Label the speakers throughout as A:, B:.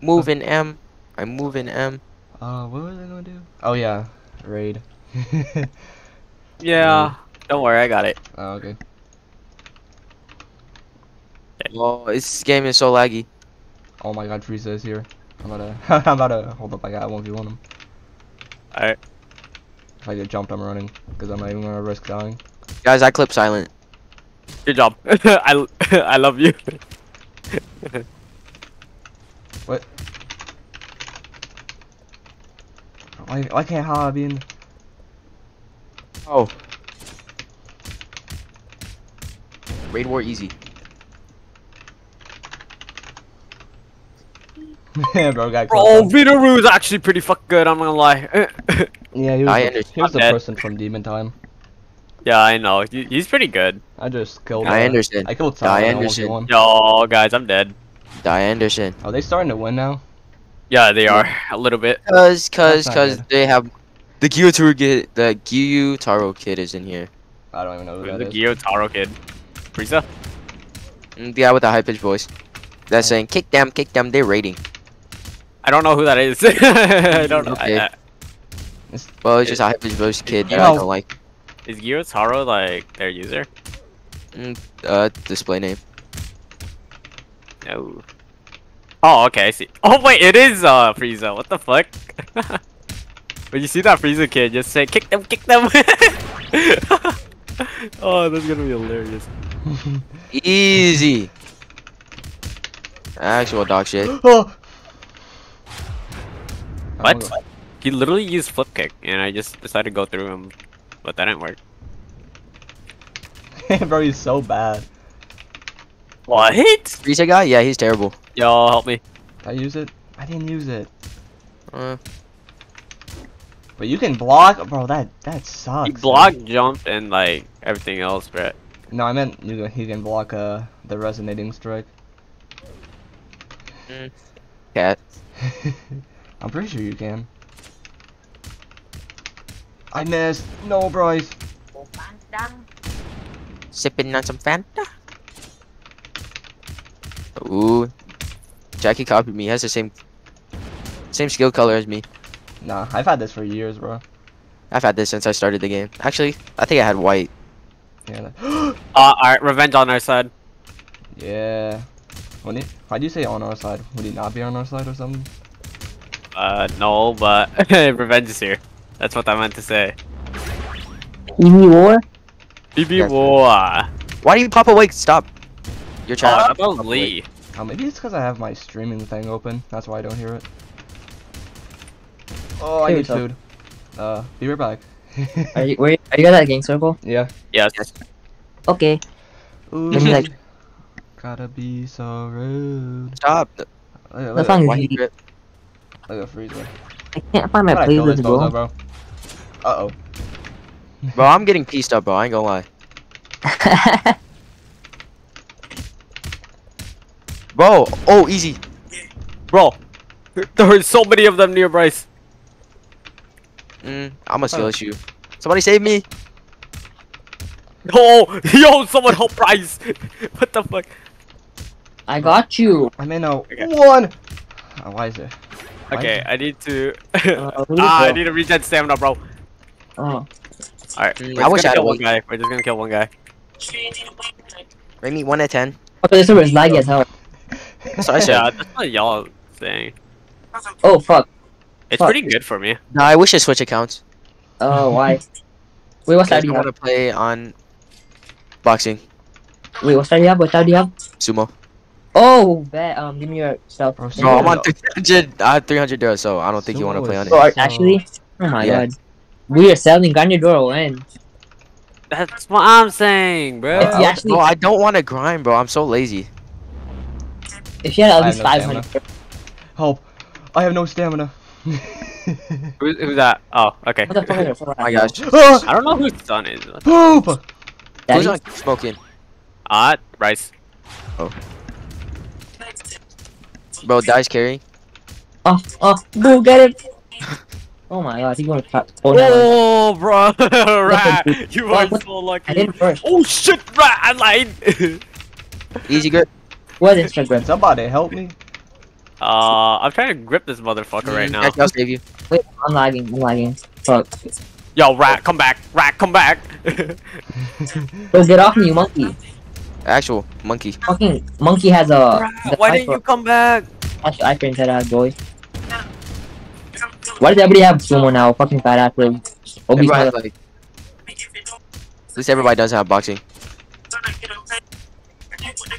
A: moving M. I'm moving M.
B: Uh, what was I gonna do? Oh yeah, raid.
C: Yeah. Don't worry, I got it.
B: oh, okay.
A: Oh, this game is so laggy.
B: Oh my god, Frieza is here. I'm about to, I'm about to, hold up, I got 1v1 him.
C: Alright.
B: If I get jumped, I'm running, because I'm not even gonna risk dying.
A: Guys, I clip silent.
C: Good job. I I love you.
B: Why, why can't Ha in?
A: Oh. Raid war easy.
B: yeah, bro, got
C: Bro,
B: clipped on.
C: Vitaru's actually pretty fucking good, I'm gonna lie.
B: Yeah, he was,
A: I
B: the,
A: understand
B: he was the person from Demon Time.
C: yeah, I know. He, he's pretty good.
B: I just killed.
A: I understand.
B: I killed
A: I
B: Talon in
A: understand.
B: 1v1.
C: Yo, guys, I'm dead.
A: Die Anderson.
B: Are they starting to win now?
C: Yeah, they are. A little bit.
A: Cause, cause, cause
B: good.
A: they have the Gyutaro kid. The Gyutaro kid is in here.
B: I don't even know who
C: Who's
B: that
C: the
B: is.
C: Gyotaro kid? Frieza?
A: Mm, The guy with the high pitched voice. That's saying, kick them, kick them. They're raiding.
C: I don't know who that is. I don't know.
A: Okay.
C: I- I-
A: Well, it's just a high pitched voice kid that I don't like.
C: is Gyotaro like their user?
A: Mm, uh, display name.
C: No. Oh, okay, I see. Oh wait, it is uh Frieza. What the fuck? when you see that Frieza kid, just say kick them, kick them. oh, that's gonna be hilarious.
A: Easy. Actual dog shit.
B: oh!
C: What? He literally used flip kick, and I just decided to go through him, but that didn't work.
B: bro, he's so bad.
C: What?
A: Frieza guy? Yeah, he's terrible.
C: Yo, help me.
B: Did I use it? I didn't use it.
A: Uh,
B: But you can block, bro. That that sucks.
C: He
B: man.
C: blocked, jumped, and like everything else, bro.
B: No, I meant you. can- He can block uh the resonating strike.
A: cat.
B: I'm pretty sure you can. I missed. No, Bryce.
A: Sipping on some Fanta. Ooh. Jackie copied me. He has the same same skill color as me.
B: Nah, I've had this for years, bro.
A: I've had this since I started the game. Actually, I think I had white.
B: Yeah.
C: Uh, alright, revenge on our side.
B: yeah. When he, why'd you say on our side? Would he not be on our side or something?
C: Uh, no, but revenge is here. That's what I meant to say.
D: Easy war?
C: BB War.
A: Why do you pop awake? Stop. You're
C: Oh,
A: trying.
C: that was Lee.
B: Oh, maybe it's because I have my streaming thing open. That's why I don't hear it. Oh, I need
D: we go.
B: food. Uh, be right back.
D: Are you, where, are you guys at Gang Circle?
B: yeah.
C: Yes.
D: Okay.
B: Ooh,
D: Let me like,
B: gotta be so rude.
A: Stop.
B: Look,
D: the
B: look, look,
D: song
A: Why
D: is
A: he
B: look at Frieza.
D: I can't find my
B: How'd I kill this
D: playlist,
B: bozo,
D: bro.
B: bro? Uh oh.
A: Bro, I'm getting pieced up, bro. I ain't gonna lie. Bro, oh, easy.
C: Bro, there were so many of them near Bryce.
A: Mm, I'm gonna steal skill issue. Somebody save me.
C: Oh, yo, someone help Bryce. what the fuck?
D: I got you.
B: I'm in a
C: Okay.
B: one. Oh, why is it? Why
C: Okay,
B: is
C: I need to.
D: Uh,
C: ah, I need to regen stamina, bro.
D: Oh.
C: Alright,
A: Mm, I
C: just
A: wish
C: gonna
A: I had
C: kill one guy. We're just gonna kill one guy.
A: Rate me 1 to 10.
D: Okay, this server is laggy as hell.
A: That's what I said.
C: Yeah, that's what y'all thing.
D: Oh, fuck.
C: It's
D: Fuck.
C: pretty good for me.
A: Nah, I wish I switch accounts.
D: Oh, why? Wait, what
A: Because
D: side
A: I
D: do you
A: want to play on boxing,
D: Wait, what side do you have? What side do you have?
A: sumo.
D: Oh, bet. Um, give me your stuff.
B: Bro,
D: Give me
A: Bro,
D: your-
A: I'm on 300. I have 300 euros, so I don't think you want to play
B: is
A: on it.
D: Bro, actually? Oh my
A: Yeah.
D: god. We are selling Garnier Doro when?
C: That's what I'm saying, bro.
D: If actually,
A: Bro, I don't want to grind, bro. I'm so lazy.
D: If you had at least
B: have no
D: 500.
B: Help! I have no stamina.
C: Who's, who's that? Oh, okay.
D: What the fuck is your phone?
A: Oh my gosh.
B: Ah,
C: I don't know whose son is. What the-
B: Poop!
A: Who's
D: Daddy?
A: on smoking?
C: Ah, Bryce.
A: Bro, dies carry.
D: Oh, oh, boo, get it! oh my god, he's going to tap. Oh, no.
C: Oh, bro, rat, you are
D: What- what-
C: so lucky.
D: I did it first.
C: Oh shit, rat, I lied.
A: Easy grip.
D: What is Instagram?
B: Somebody help me.
C: Uh, I'm trying to grip this motherfucker right now.
A: I'll save you.
E: Wait, I'm lagging. I'm lagging. Fuck.
C: Yo, rat, come back. Rat, come back.
E: Bro, get off me, you monkey.
A: Actual monkey.
E: Fucking monkey has a. the
C: Why didn't you come back?
E: Watch the iPhone head ass boy. Why does everybody have sumo now? Fucking fat ass bro. Obese
A: Everybody has, like, at least everybody does have boxing.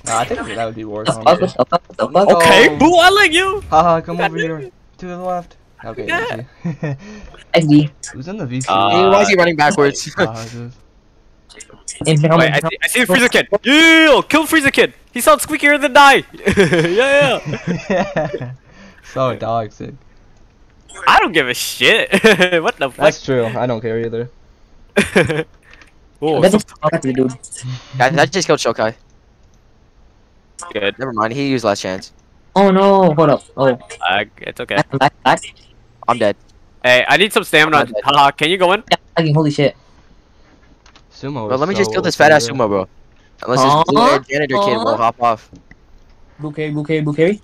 B: Nah, I think that would be worse.
E: the fuck? What
B: honestly.
E: the fuck? What the fuck?
B: Oh.
C: Okay, boo, I like you.
B: Haha, come over here. To the left. Okay,
C: Yeah.
B: easy. Who's in the VC?
C: Uh,
A: Hey, why is he running backwards?
B: Dude.
C: Wait, I see, I see the Frieza Kid. Yeah, kill Frieza Kid. He sounds squeakier than die. yeah, yeah.
B: so toxic.
C: I don't give a shit. what the fuck?
B: That's true. I don't care either.
C: oh,
E: That's
C: so
E: just dude.
A: Guys, I just killed Shokai.
C: Good.
A: Never mind, he used last chance.
E: Oh no, hold up. Oh,
C: Uh, it's okay.
E: back, back, back.
A: I'm dead.
C: Hey, I need some stamina.
A: I'm.
C: Haha, can you go in?
E: Yeah, lagging, holy shit.
B: Sumo.
A: Bro, let me just kill this fat ass sumo, bro. Unless
E: Huh?
A: this blue haired janitor kid will hop off.
E: Blue carry, blue carry, blue carry.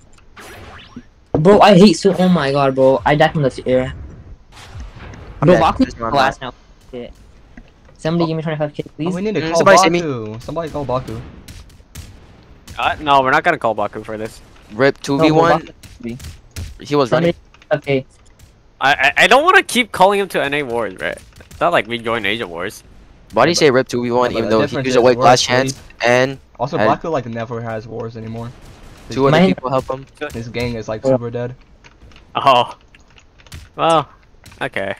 E: Bro, I hate so. Oh my god, bro. I died from the air.
A: I'm
E: Bro,
A: dead.
E: Baku's
A: This is my
E: glass now. Shit. Somebody give me 25 kills,
B: Oh,
E: please.
B: we need to
A: Mm,
B: call
A: somebody.
B: Baku. Somebody call Baku.
C: Uh, no, we're not gonna call Baku for this.
A: Rip 2v1.
E: Baku-
A: He was running.
E: Okay.
C: I I, I don't want to keep calling him to NA wars, right? It's not like we join Asia wars.
A: Why do you say rip 2v1
B: Yeah,
A: even though he
B: difference
A: used a white
B: we're
A: last
B: actually-
A: chance and
B: Also,
A: I-
B: Baku like never has wars anymore. His,
A: two other people help him?
B: his gang is like
E: Yeah.
B: super dead.
C: Oh, well, okay.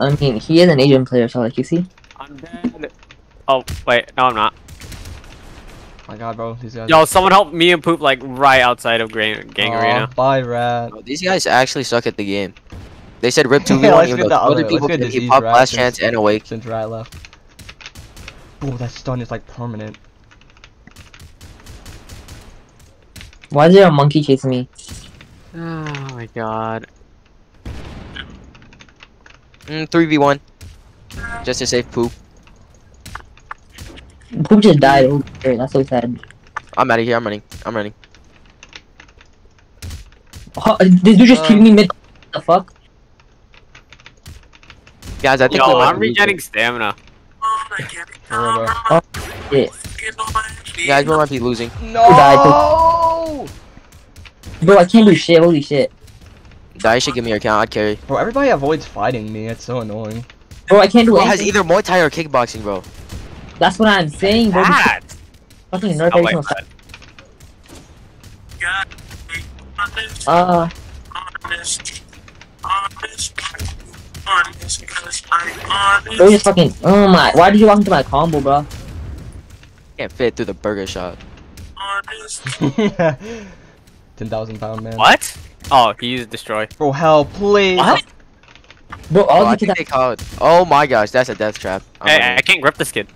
E: I mean, he is an Asian player, so like, you see?
C: I'm dead. Oh wait, no, I'm not.
B: My God, bro, these guys.
C: Yo, someone help me and poop like right outside of gang, gang
B: Aw,
C: arena.
B: Bye, rat.
A: Bro, these guys actually suck at the game. They said rip 2v1
B: Yeah,
A: even though
B: the
A: other
B: other-
A: people
B: let's get
A: did.
B: this
A: He popped
B: East
A: last
B: Raptors.
A: chance and awake.
B: Since rat left. Oh, that stun is like permanent.
E: Why is there a monkey chasing me?
C: Oh my god.
A: Mm, 3v1. Just to save poop.
E: Poop just died. Oh, shit, that's so sad.
A: I'm out of here. I'm running. I'm running.
E: Oh, this dude just
B: Uh,
E: killed me mid. The fuck?
A: Guys, I think we
C: Yo, I'm
A: be losing.
C: regetting stamina.
B: Where, bro?
E: Shit.
A: Guys, we might be losing.
B: No!
E: Bro, I can't do shit. Holy shit.
A: Dai should give me your account. I'd carry.
B: Bro, everybody avoids fighting me. It's so annoying.
E: Bro, I can't do
A: Bro has either Muay Thai or kickboxing, bro.
E: That's what I'm saying, bro.
C: That.
E: Fucking nerf
C: Oh
E: every
C: wait,
E: single time. Uh, bro, just fucking. Oh my. Why did you walk into my combo, bro?
A: Can't fit through the burger shot.
B: 10,000 pound man.
C: what? Oh, he used destroy.
B: Bro, help, please.
C: What?
E: Bro,
A: Oh,
E: all
A: I
E: the
A: think
E: kids.
A: they called. Oh my gosh, that's a death trap. I'm
C: Hey,
A: running.
C: I can't grip this kid.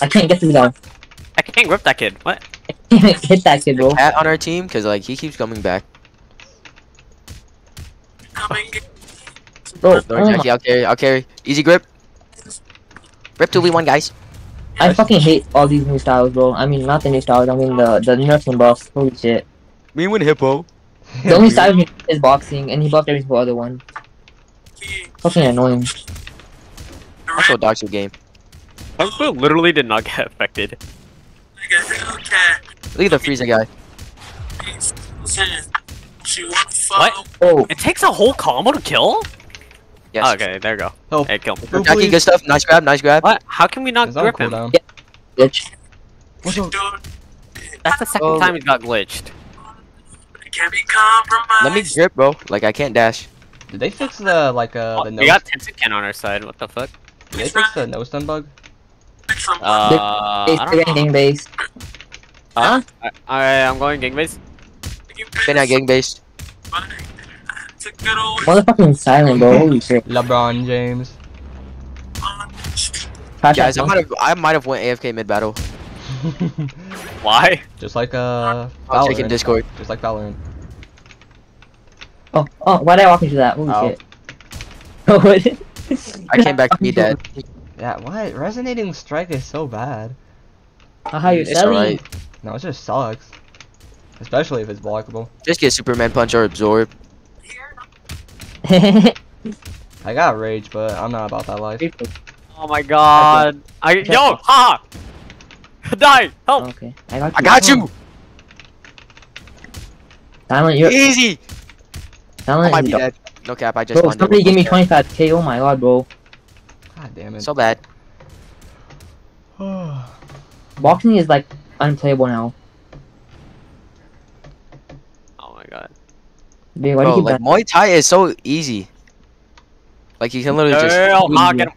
E: I can't get this guy.
C: I can't grip that kid. What?
E: I can't hit that kid, bro.
A: Cat on our team because like he keeps coming back.
E: Bro,
A: Don't
E: oh
A: Jackie,
E: my.
A: I'll carry. I'll carry. Easy grip. Rip 2v1, guys.
E: I fucking hate all these new styles, bro. I mean, not the new styles. I mean the the nerfing buffs. Holy shit.
A: Me win hippo.
E: The only style he is boxing, and he buffed every single other one. Fucking annoying.
A: Also, dogs your game.
C: Kung literally did not get affected.
A: Look at the Frieza guy.
C: What?
E: Oh,
C: It takes a whole combo to kill?
A: Yes.
C: Okay, there we go.
B: Help.
C: Hey, kill me.
B: Oh,
A: Jackie, good stuff. Nice grab. Nice grab.
C: What? How can we not
B: Is that on
C: grip him?
B: cooldown?
E: bitch.
B: What's up?
C: That's the second
A: Oh.
C: time he got glitched.
A: Let me grip, bro. Like I can't dash.
B: Did they fix the, like, uh,
C: Oh,
B: the
C: we
B: no-
C: got Tensuken on our side. What the fuck?
B: Did they fix the no stun bug?
C: Uh,
E: Base,
C: I
E: they're
C: don't know.
E: gang base.
C: Huh? I, I, I'm going gang base.
A: Been at gang based.
E: Motherfucking silent, bro. Holy shit.
B: LeBron James.
E: Trash
A: Guys, I might have. I might have went AFK mid battle.
C: Why?
B: Just like, uh,
A: I'll check in Discord.
B: Just like Valorant.
E: Oh, oh, why did I walk into that? Holy
B: Ow.
E: shit. Oh.
A: I came back to be dead.
B: Yeah, what? Resonating strike is so bad.
E: How you
A: It's
E: selling?
A: alright.
B: No, it just sucks. Especially if it's blockable.
A: Just get Superman punch or absorb.
B: I got rage, but I'm not about that life.
C: Oh my god. I yo, ha! Die! Help!
E: okay, I got you.
A: I got you.
E: Silent, you're
A: Easy. I might be dead. No cap. I just.
E: Bro, somebody give me 25k. Oh my god, bro.
B: God damn it.
A: So bad.
E: Boxing is like unplayable now.
C: Oh my god.
E: Big, why do
A: Bro,
E: you keep
A: like Muay Thai is so easy. Like you can literally just.
C: Girl, ha, get him.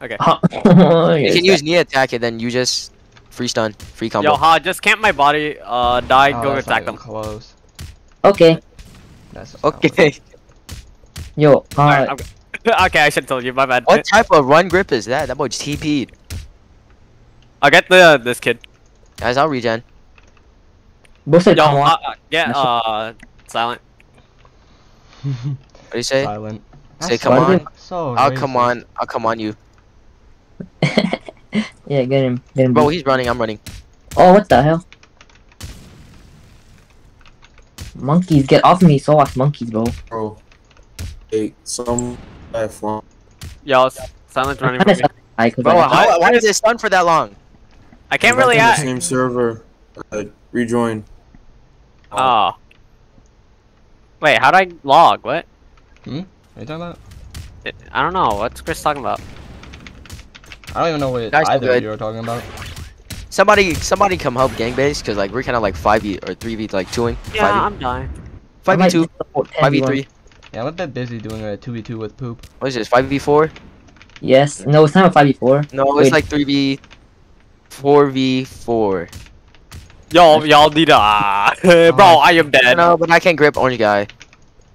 E: that?
A: You can use knee attack and then you just free stun, free combo.
C: Yo, ha, just camp my body. Uh, die,
B: Oh,
C: go
B: that's
C: attack
B: not
C: them.
B: Close.
E: Okay,
B: That's
A: okay.
E: yo,
C: Alright,
E: uh,
C: I'm- okay, I should have told you. My bad.
A: what type of run grip is that? That boy's TP'd.
C: I'll get the this kid.
A: Guys, I'll regen.
E: bro said
C: Yo,
E: come on.
C: uh, uh, get uh silent.
A: What do you say?
B: Silent.
A: Say
B: That's
A: come
B: so-
A: on.
B: So
A: I'll come on. I'll come on you.
E: yeah, get him, get him.
A: Bro,
E: bro.
A: he's running. I'm running.
E: Oh, what the hell? Monkeys, get off me, soft monkeys, bro.
F: Bro, hey, some guy from
C: Yo, s- silent running
E: I'm
C: from me.
E: I,
A: Bro,
E: I,
A: how, why is it stun for that long?
C: I can't
F: I'm
C: really
F: on the
C: act.
F: same server. Uh, rejoin.
C: Oh. Wait, how'd I log? What?
B: What are you talking about?
C: It- I don't know. What's Chris talking about?
B: I don't even know what
A: Guys,
B: either of
A: good.
B: you are talking about.
A: Somebody, somebody, come help gang base because like we're kind of like five v or three v like twoing.
C: Yeah,
A: Five
C: I'm dying.
A: v
E: might
A: two,
E: just
A: five v
E: 10v1.
A: three.
B: Yeah, I'm a bit busy doing a 2v2 with poop.
A: What is this? Five v four?
E: Yes, no, it's not a 5v4.
A: No,
E: Wait.
A: it's like three v, four v four.
C: Yo, y'all need a. Ah, bro, I am dead.
A: No, but I can't grip orange guy.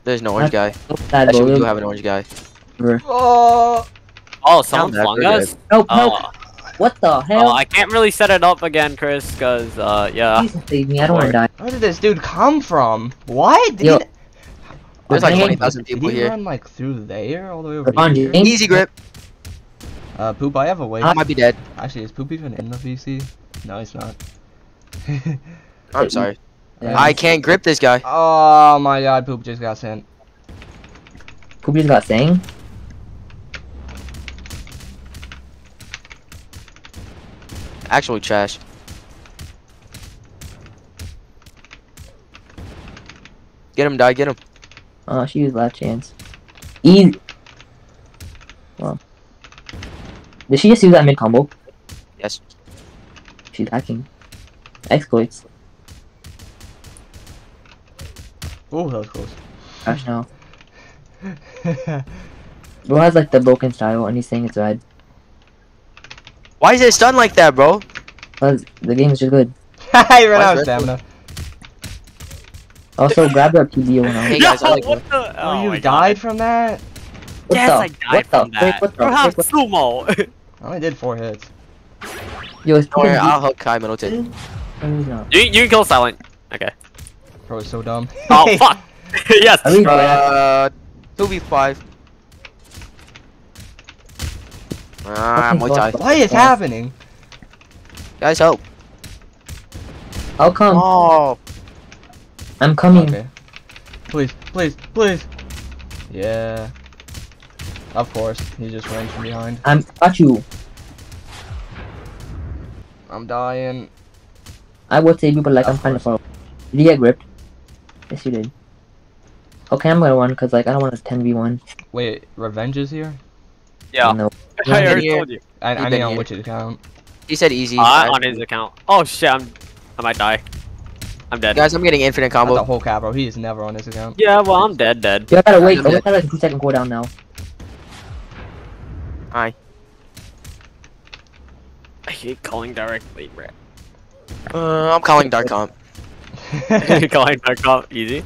A: There's no orange guy.
E: So
A: Actually, we do have an orange guy.
B: Oh!
C: Oh, someone
A: Down
C: flung
A: we're
C: us.
E: Help, help.
C: Oh,
E: What the
C: oh,
E: hell?
C: I can't really set it up again, Chris, cause uh, yeah.
E: Please save me, I don't wanna die.
B: Where did this dude come from? What? Did
E: Yo,
B: he,
A: There's like
E: Dang.
A: twenty thousand
B: did
A: people
B: he
A: here.
B: run like through there all the way over
E: Ravon
B: here?
E: James?
A: Easy grip.
B: Uh, poop, I have a way.
A: I might be dead.
B: Actually, is poop even in the VC? No, he's not.
A: I'm sorry.
E: Yeah.
A: I can't grip this guy.
B: oh my god, poop just got sent.
E: Poop just got sang.
A: Actually trash. Get him, die, get him.
E: Oh, she used last chance. Easy. Well. Did she just use that mid combo?
A: Yes.
E: She's hacking. Exploits.
B: Oh, that was close.
E: Gosh, no. Bro has like the broken style and he's saying it's red.
A: Why is it stun like that, bro?
E: Cause the game is just good.
B: I ran
A: Why
B: out of stamina.
E: Also, grab your PBO now.
A: Hey,
C: Yo,
A: guys, I like
C: what the?
B: Oh,
C: my
B: you
C: God.
B: died from that?
E: What
C: Yes,
E: the?
C: I died
E: what
C: from
E: the?
C: that.
E: Wait, what the?
C: You have
E: Wait, what
C: sumo.
B: I only did four hits.
E: Yo, it's
A: Don't worry, I'll help Kai Middleton.
E: No, he's not.
C: you, you can kill silent. Okay.
B: Bro, it's so dumb.
C: Oh fuck. yes.
E: Are we-
A: Uh, 2v5. Ah,
E: Okay,
A: Muay Thai.
B: What is happening?
A: Guys, help.
E: I'll come.
A: Oh,
E: I'm coming.
B: Okay. Please, please, please. Yeah. Of course, he just ran from behind.
E: I'm got you.
B: I'm dying.
E: I would save you, but like I'm kind of far. Did you get gripped? Yes, you did. Okay, I'm gonna run because like I don't want to 10v1.
B: Wait, revenge is here?
C: Yeah.
E: No.
C: I already told you.
B: I,
A: He
B: I
A: been
B: mean on which account?
A: he said easy.
C: Uh,
A: Alright.
C: on his account. Oh shit, I'm. I might die. I'm dead.
A: Guys, I'm getting infinite
B: Not the whole cap, bro. He is never on this account.
C: Yeah, well, I'm dead, dead.
E: Yeah, I gotta wait.
A: I'm
E: Oh, we got like a two second cooldown now. Hi.
C: I hate calling directly, bro.
A: Uh, I'm calling Dark Comp.
C: calling back up easy.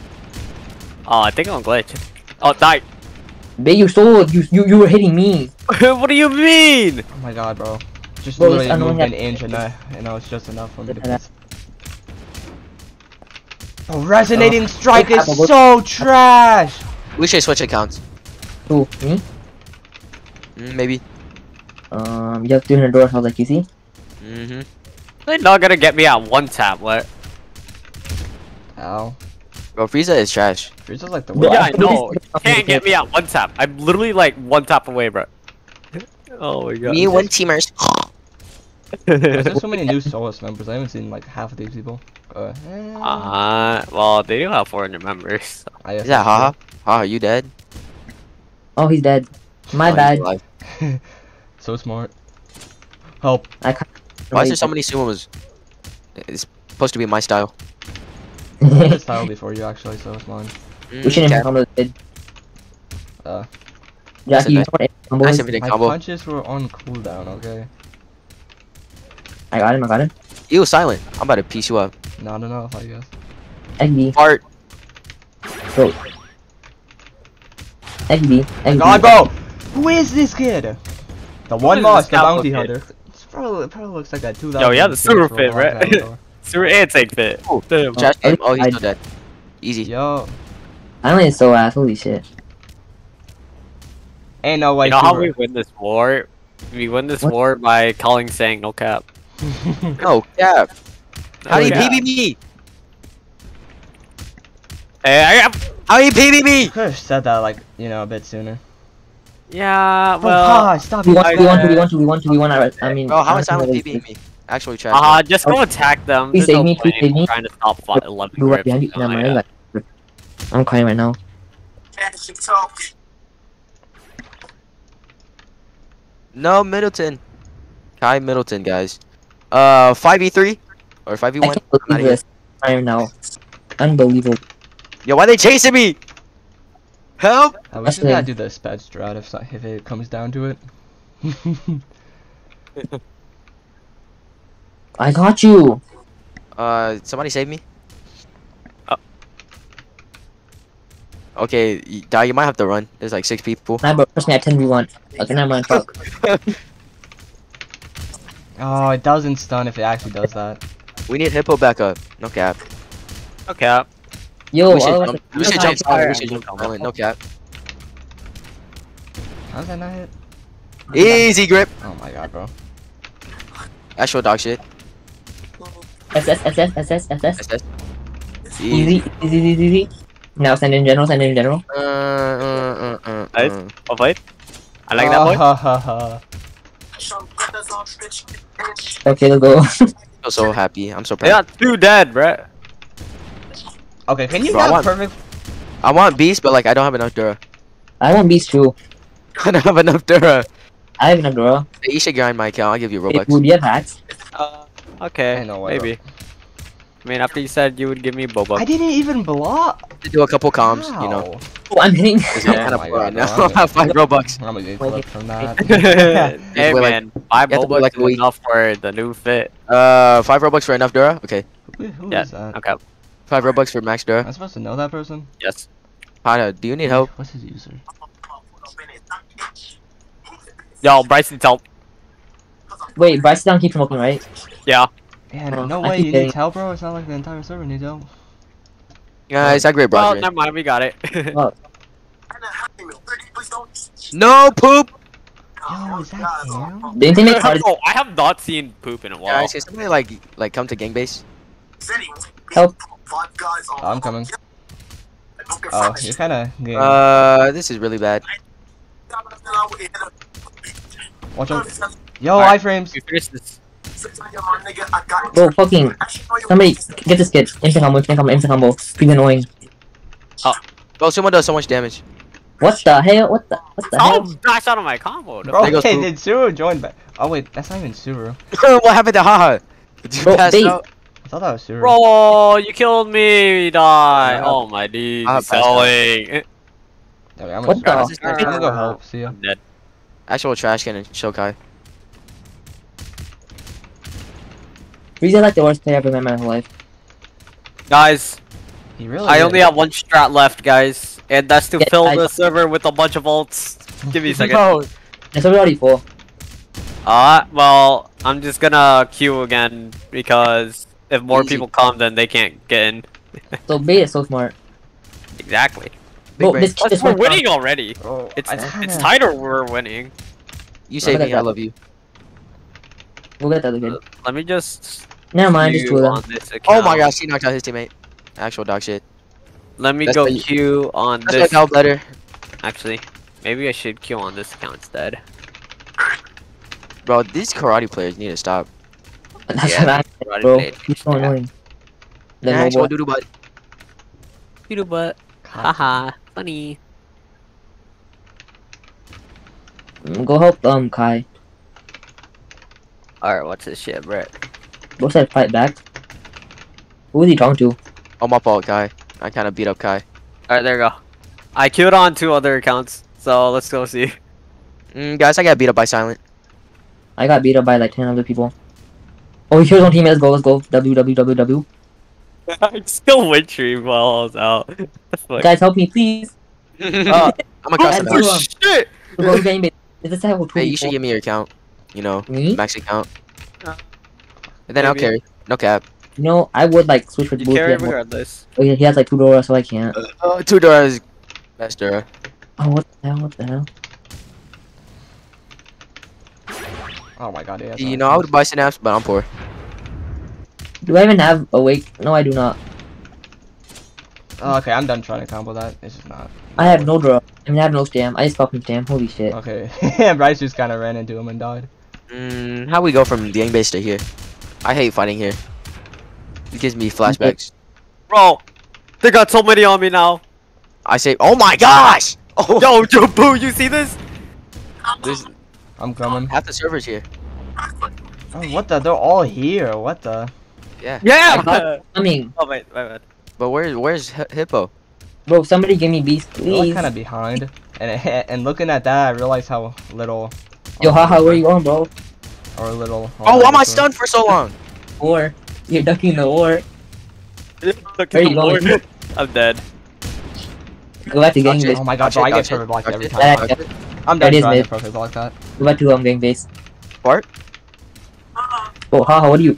C: Oh, I think I'm glitch. Oh, die.
E: Babe, you stole. You you you were hitting me.
C: what do you mean?
B: Oh my god, bro. Just
E: Bro, it's
B: literally
E: annoying
B: moved an inch and I, and that was just enough for me to
E: Look at
B: piss. Bro, resonating strike is so trash!
A: We should switch accounts.
E: Who? Me?
A: Mm, maybe.
E: Um, you have 300 dollars. I was like, you see?
A: Mm-hmm.
C: They're not gonna get me at one tap. What?
B: Ow.
A: Bro, Frieza is trash.
B: Frieza's like the worst.
C: Yeah, I
E: I-
C: know. Can't get me at one tap. I'm literally like one tap away, bro. Oh my god.
A: Me one teamers.
B: There's so many new Solus members. I haven't seen like half of these people. Uh,
C: Uh, well, they do have 400 members. so-
A: Is that haha? Haha, you dead?
E: Oh, he's dead. My
A: Oh,
E: bad.
B: So smart. Help.
E: I can't.
A: Why is there so many sumos? It's supposed to be my style.
B: I style before you actually, so it's mine.
E: we shouldn't
A: Mm,
E: have combo kid.
B: Uh,
E: Jackie, you know
A: nice-
E: what combo
A: nice
B: my
A: combo.
B: punches were on cooldown, okay?
E: I got him, I got him.
A: You silent. I'm about to piece you up.
B: Not enough, I guess.
E: Egg B.
A: Fart.
E: Egg B. Egg
B: God,
E: B.
B: bro! Who is this kid? The one
C: is
B: moss, the bounty hunter. It's probably, it probably looks like a 2000.
C: Yo, yeah, the super fit,
B: right?
C: right? Super and tank fit.
A: Oh,
C: Damn.
A: Trash
E: I-
A: Oh, he's
E: I-
A: still dead. Easy.
B: Yo,
E: Island is so ass, holy shit.
B: ain't no way.
C: You know how we win this war? We win this
E: What?
C: war by calling saying no cap.
A: No cap. How do you
C: No.
A: PB me?
C: Hey, I have.
A: How do you PB me?
B: Could have said that like you know a bit sooner.
C: Yeah,
B: Well,
C: well.
B: stop
E: We
B: it.
E: want, to, we want, to, we want, to, we want, to. we want, I mean.
A: Bro, how is
E: I don't
A: silent me? Actually trash.
C: Uh, just go attack them.
E: Please
C: There's
E: save
C: no
E: me, please save me.
C: Trying to stop fi- 11
E: Who right
C: grips.
E: behind you?
C: Oh
E: No,
C: my
E: man, like, I'm crying right now.
A: No, Middleton. Kai Middleton, guys. Uh, 5v3? Or 5v1?
E: I can't
A: Outta
E: believe
A: here.
E: this. Right now. Unbelievable.
A: Yo, why are they chasing me? Help!
B: Uh, we
E: That's
B: just gotta do the sped strat if, if it comes down to it.
E: I got you.
A: Uh, somebody save me?
C: Oh.
A: Okay, y- Di, you might have to run. There's like six people.
E: Nah, bro, trust me, I 10v1. Okay, never mind, fuck.
B: oh, it doesn't stun if it actually does that.
A: We need Hippo back up. No cap.
C: No cap.
E: Yo,
A: we should
E: all
A: jump, we should jump silent. We should jump silent. No cap.
B: How's that not hit?
A: Easy grip.
B: Oh my god, bro.
A: Actual dog shit.
E: SS, SS, SS, SS.
A: SS.
E: Easy, easy, easy, easy. Now send in general, send in general.
A: Uh, uh, uh, uh,
C: Nice.
A: uh.
C: Oh, fight. I like that boy.
B: ha, ha, ha.
E: Okay, let's go.
A: I'm so happy. I'm so
C: They
A: proud.
C: got two dead, bruh.
B: Okay, can you
A: Bro, I want-
B: perfect?
A: I want Beast, but like I don't have enough Dura.
E: I want beast too.
A: I don't have enough Dura.
E: I have enough,
A: Dura. You should grind my account. I'll give you
E: Hey,
A: Robux.
E: would you have hacks?
C: Uh, okay,
B: Ain't no way,
C: maybe. I mean, after you said you would give me Boba.
B: I didn't even block.
A: To do a couple comms, you know.
B: How?
E: Oh, I'm hitting.
A: Because I'm kind of
B: my
A: poor right now. I have five Robux.
B: I'm gonna get
E: Like
B: clipped from that.
C: hey
A: Wait, like-
C: man, five
A: you have to wait
C: Boba
A: like
C: is
A: a week.
C: enough for the new fit.
A: Uh, five Robux for enough Dura. Okay.
B: Who, who
C: Yeah,
B: is that?
C: Okay.
A: Five Robux for max Dura.
B: Am I supposed to know that person?
C: Yes.
A: Hana, do you need help?
B: What's his user?
C: Yo, Bryson's help.
E: Wait, Bryce down keep smoking, right?
C: Yeah.
B: Yeah,
E: Oh,
B: no way you need help, bro. It's not like the entire server needs help.
A: Guys, I great
C: Well,
A: bro.
C: never mind. We got it.
E: Oh.
A: No poop.
B: Yo, is that him?
E: Didn't they make
C: oh, I have not seen poop in a while.
A: Guys, can somebody like like come to gang base?
E: Help.
B: Oh, I'm coming. Oh, you're kind of.
A: Uh, this is really bad.
B: Watch out. Yo,
C: Alright.
B: iframes.
C: We finished this.
E: Bro, fucking. Somebody get this kid. Instant combo, instant combo, instant combo. Pretty annoying. Oh.
A: Bro, someone does so much damage.
E: What the hell? What the? What the
C: Oh,
E: hell?
C: dash out of my combo.
B: Bro, okay,
A: poop.
B: did Suru join back? Oh wait, that's not even Suru.
A: what happened to Haha? Did you
E: Bro,
A: pass
E: bait.
A: out?
B: I thought that was Suru.
C: Bro, you killed me, die.
A: Uh,
C: Oh my dude,
A: I'll
C: he's
A: pass out.
C: selling.
E: What the?
B: I'm gonna go help. See ya.
C: I'm dead.
A: Actual trash can and Shokai.
E: Frieza like the worst player I've ever met in my whole life.
C: Guys,
B: He really.
C: I
B: is.
C: only have one strat left, guys, and that's to
E: Yeah,
C: fill
E: I-
C: the server with a bunch of ults. Give me a second.
A: Bro,
E: It's already full.
C: Uh, well, I'm just gonna queue again because if more
A: Easy.
C: people come, then they can't get in.
E: So bait is so smart.
C: Exactly.
A: big
E: Bro,
A: brain.
E: this
C: Plus,
E: is
C: we're
E: so
C: winning already.
B: Bro,
C: It's
B: I
C: it's
B: kinda-
C: tied or we're winning.
A: You saved me. I love you.
E: We'll get that again. kid.
C: Let me just.
E: Never mind, just two
C: queue
E: of them.
C: on this
A: Oh my gosh, he knocked out his teammate. Actual dog shit.
C: Let me
A: That's
C: go Q on
A: That's
C: this.
A: like how better.
C: Actually, maybe I should Q on this account instead.
A: Bro, these karate players need to stop.
E: That's
C: Yeah,
E: what I
C: Karate
E: bro.
C: Blade.
E: He's so annoying. The
A: Nah, actual
E: mobile.
A: doodle butt.
C: Doodle butt. Haha, funny.
E: Mm, Go help um Kai.
C: Alright, what's this shit, Brett?
E: Bro said fight back. Who is he talking to?
A: Oh my fault, Kai. I kind of beat up Kai.
C: Alright, there you go. I queued on two other accounts, so let's go see.
A: Mm, guys, I got beat up by Silent.
E: I got beat up by like 10 other people. Oh, here's one team. Let's go. Let's go. WWWW.
C: I still win stream while I was out. The?
E: Guys, help me, please.
A: uh, I'm a custom.
E: That's
A: out.
E: two, um,
C: shit!
E: Bro, getting bit. Is this how
A: Hey, you should give me your account. You know,
E: Me?
A: max account. And then I'll carry. No cap.
E: No, I would like switch with
C: You
E: Booth.
C: carry regardless.
E: Oh, yeah, he has like two doors, so I can't.
A: Uh, two doors. Best Dura.
E: Oh, what the hell? What the hell?
B: Oh my god, yeah.
A: You know, I would buy synapse, but I'm poor.
E: Do I even have awake? No, I do not.
B: Oh, okay, I'm done trying to combo that. It's just not.
E: I have no draw. I mean, I have no stam. I just fucking from stam. Holy shit.
B: Okay, Bryce just kind of ran into him and died.
A: Mm, how we go from the base to here? I hate fighting here. It gives me flashbacks.
C: Bro, they got so many on me now.
A: I say, oh my gosh! Oh,
C: Yo, yo, boo, you see this?
A: there's
B: I'm coming.
A: half the servers here.
B: Oh, what the? They're all here. What the?
A: Yeah.
C: Yeah!
E: I I mean,
C: oh, wait, wait, wait.
A: But where's where's Hi- Hippo?
E: bro, somebody give me beast,
B: They're like
E: please.
B: kind of behind. And and looking at that, I realized how little.
E: Yo, oh. haha, where you going, bro?
B: Or a little.
A: Oh, why am I stunned for so long?
E: Or. You're ducking the war.
C: Look
E: Where you
C: the
E: going?
C: I'm dead.
E: Go back to gang
A: Dodge
E: base.
B: Oh my god,
A: Dodge
B: bro,
A: it,
B: I get
A: dodge it,
B: perfect blocked every time.
E: Yeah, yeah.
B: I'm
E: dead,
B: done
E: is
B: trying
E: mid.
B: perfect block that.
E: Go back to um gang base.
A: Bart?
E: Oh, haha, what are you?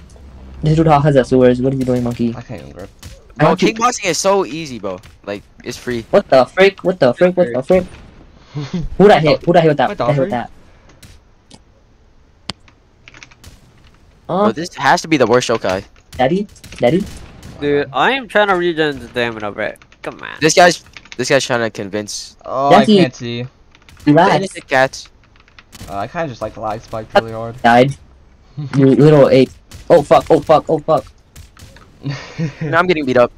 E: This dude haha has a sewers. What are you doing, monkey?
B: I can't even grip.
E: I
A: Bro,
E: want you-
A: kickboxing is so easy, bro. Like, it's free.
E: What the frick? What the frick? What the frick? Who'd I hit? Who'd I hit with that?
B: What the
E: I hit with
B: frick?
E: That?
A: Bro,
E: Oh,
A: this has to be the worst Shokai.
E: daddy, daddy.
C: Dude, I am trying to regen the stamina, Brett. Come on.
A: This guy's this guy's trying to convince
B: Oh, I can't see.
A: the
E: Relax.
A: innocent cats.
B: Uh, I kind of just like lag spiked really hard.
E: Died. You little ape. Oh fuck! Oh fuck! Oh fuck!
A: Now I'm getting beat up.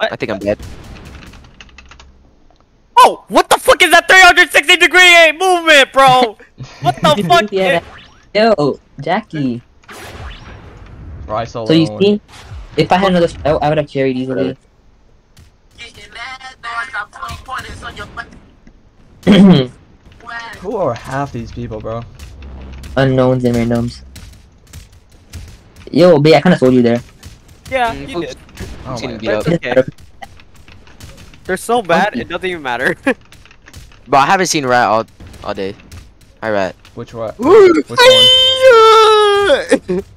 C: I-
A: I think I'm dead.
C: Oh, what the fuck is that 360 degree A movement, bro? What the fuck?
E: yeah. Yo, Jackie.
B: Bro, I
E: So you
B: one.
E: see, if I had another spell, I would have carried easily.
B: Who are half these people, bro?
E: Unknowns and randoms. Yo, B, I kind of sold you there.
C: Yeah,
A: Mm,
C: you
A: oops.
C: did.
B: Oh my
A: beat
C: That's okay. They're so bad, it doesn't even matter.
A: But I haven't seen Rat all all day. Hi Rat.
B: Which one? Which one?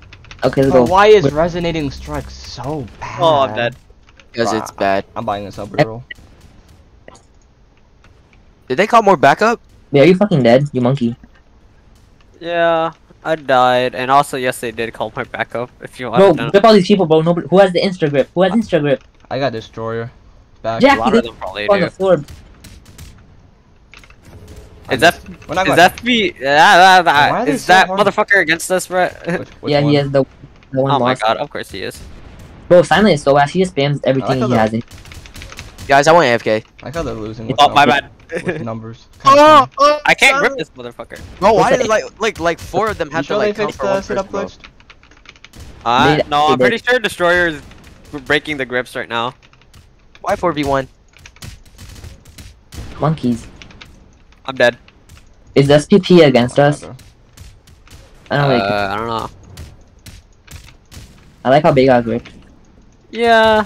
E: Okay, let's
B: Bro,
E: go.
B: why is resonating strike so bad?
C: oh, I'm dead.
A: Because it's bad.
B: I'm buying this up reroll.
A: Did they call more backup?
E: Wait, are you fucking dead? You monkey.
C: Yeah, I died, and also yes, they did call my backup. If you want
E: Bro,
C: to know,
E: grip all these people, bro. Nobody. Who has the insta grip? Who has insta grip?
B: I got destroyer. Back.
C: a
E: Jackie,
C: lot
E: they
C: of them probably
E: on the floor.
C: Is that
B: We're
C: is
B: gonna-
C: that me? Ah, ah, ah,
B: Why are they
C: is
B: so
C: that
B: hard?
C: motherfucker against us, Brett?
B: Which, which
E: yeah,
B: one?
E: he has the, the one
C: oh my god, of course he is.
E: Bro, Silent is so ass. He just spams everything
B: how
E: he has. In.
A: Guys, I want AFK.
B: I like how they're losing with,
C: Oh my bad.
B: with numbers. Kinda
A: oh,
C: I can't grip this motherfucker.
A: Bro, why
E: What's
A: did like like like four of them have
B: sure
A: to like
B: they
A: come for one
B: sit up
A: person, bro?
C: Uh, no, I'm pretty sure Destroyer is breaking the grips right now.
A: Why four v one?
E: Monkeys.
C: I'm dead.
E: Is SPP against us? I don't really.
C: Uh, I don't know.
E: I like how big I grip.
C: Yeah.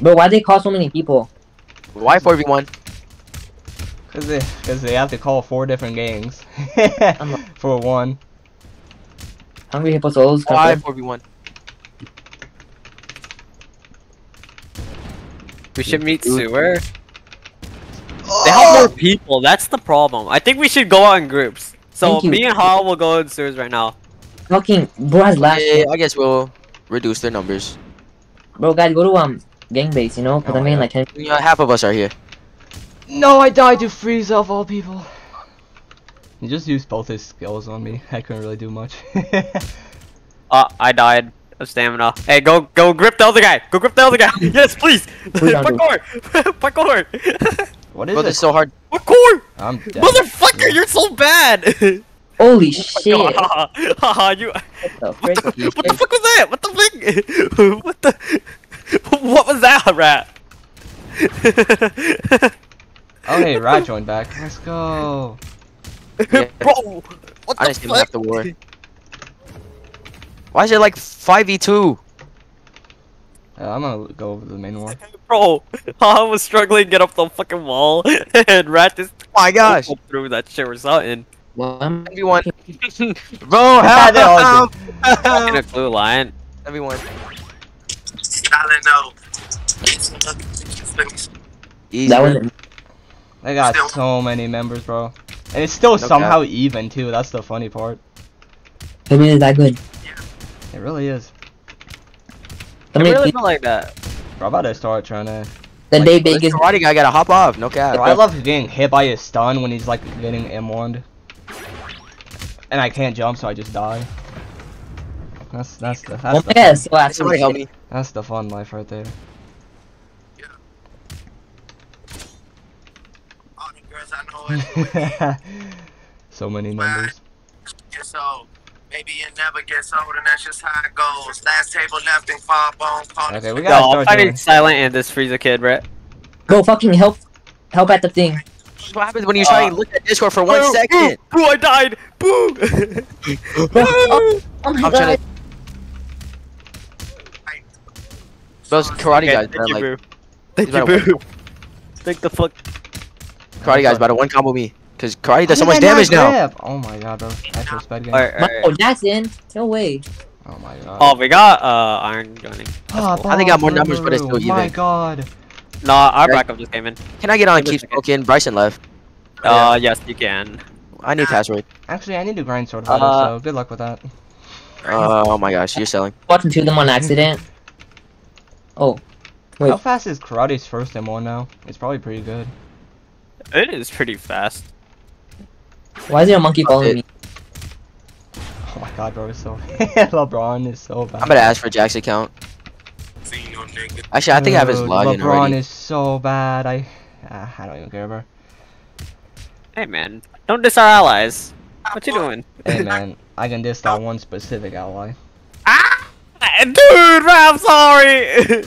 E: But why they call so many people?
A: Why four v one?
B: Cause they, cause they have to call four different gangs
E: I'm a-
B: for one.
E: Hungry Hippo Souls.
A: Why
E: confirm.
A: four v one?
C: We should meet
A: Dude.
C: Sewer. They have more people. That's the problem. I think we should go out in groups. So me and Hal will go in sewers right now.
E: Fucking bro has last.
A: Yeah, I guess we'll reduce their numbers.
D: Bro, guys, go to um gang base, you know? Cause
B: Oh
D: I mean,
B: God.
D: like, ten-
A: You know, half of us are here.
B: No, I died to freeze of all people. He just used both his skills on me. I couldn't really do much.
C: Uh, I died of stamina. Hey, go go grip the other guy. Go grip the other guy. Yes, please.
D: Please don't do
C: Parkour. Parkour.
B: What is
A: Bro,
B: it?
A: this is so hard.
C: Parkour.
B: I'm dead.
C: Motherfucker, you're so bad.
D: Holy oh shit! what
C: Haha, you.
D: the
C: What the, what the fuck was that? What the fuck? What the? What was that, rat?
B: Oh, hey, Rat joined back. Let's go.
A: Yeah.
C: Bro, what
A: I
C: the
A: didn't see him
C: fuck?
A: after war. Why is it like 5v2?
B: Uh, I'm gonna go over the main war.
C: Bro, I was struggling to get up the fucking wall, and Rat just
A: Oh my gosh.
C: through that shit or something.
D: Well, I'm-
A: Everyone. Bro, help!
B: They all
A: help!
C: In a glue line.
A: Everyone.
F: Silent no.
A: Easy.
D: that was
B: They got so many members, bro. And it's still
A: No
B: somehow even, too. That's the funny part.
D: I mean, is that good?
B: It really is.
C: It
D: Somebody
C: really
D: please-
C: felt like that.
B: Bro, I'm about to start trying to...
D: the
A: Like,
D: day
A: this
D: big is
A: karate guy gotta hop off. No cap.
B: Bro, I love getting hit by his stun when he's, like, getting M1'd. And I can't jump, so I just die. That's, that's the, that's
D: my
B: the,
D: god, so
A: Hey, Somebody help me.
B: that's the fun life right there.
F: All the girls
B: so many members.
F: get old. Maybe it never gets old, and that's just how it goes. Last table left and far bone. call it
B: Okay, we gotta
C: I'm
B: start
C: fighting
B: doing...
C: silent and this Frieza kid, Brett.
D: Go fucking help, help at the thing.
A: What happens when you try and uh, look at Discord for one
C: Boo,
A: second?
C: Boo, boo, I died. Boo.
D: Bro, oh, oh my
A: I'm
D: god.
A: trying to. Those karate
C: Okay,
A: guys,
C: thank
A: bro,
C: you,
A: like
C: boo. Thank you,
A: about
C: boo. Think the fuck.
A: karate guys about to one combo me. Cause karate does so much damage now.
B: Oh my god, bro. Actual sped game.
C: Alright,
D: Oh,
C: alright.
D: Jackson, no way.
B: Oh my god.
C: Oh, we got uh Iron joining.
B: Pop
A: I think I got more numbers, but it's
B: Ruru.
A: still
B: My
A: even.
B: god.
C: No, our
A: Right.
C: backup just came in.
A: Can I get on
C: Give it a
A: keep
C: second.
A: smoking? Bryson left.
C: Uh, yes, you can.
A: I need password.
B: Actually, I need to grind sword battle,
C: Uh,
B: so good luck with that.
A: Oh my gosh, you're selling.
D: Watching two of them on accident. Oh, Wait.
B: How fast is Karate's first M1 now? It's probably pretty good.
C: It is pretty fast.
D: Why is there a monkey following me?
B: Oh my god, bro, it's so... LeBron is so bad.
A: I'm gonna ask for Jack's account.
F: Seen your nigga.
A: Actually, I think I have his
B: Dude,
A: login
B: LeBron
A: already.
B: is so bad. I... ah, I don't even care, bro.
C: Hey man, don't diss our allies. What you doing?
B: Hey, man. I can diss that one specific ally.
C: Ah, dude, I'm sorry.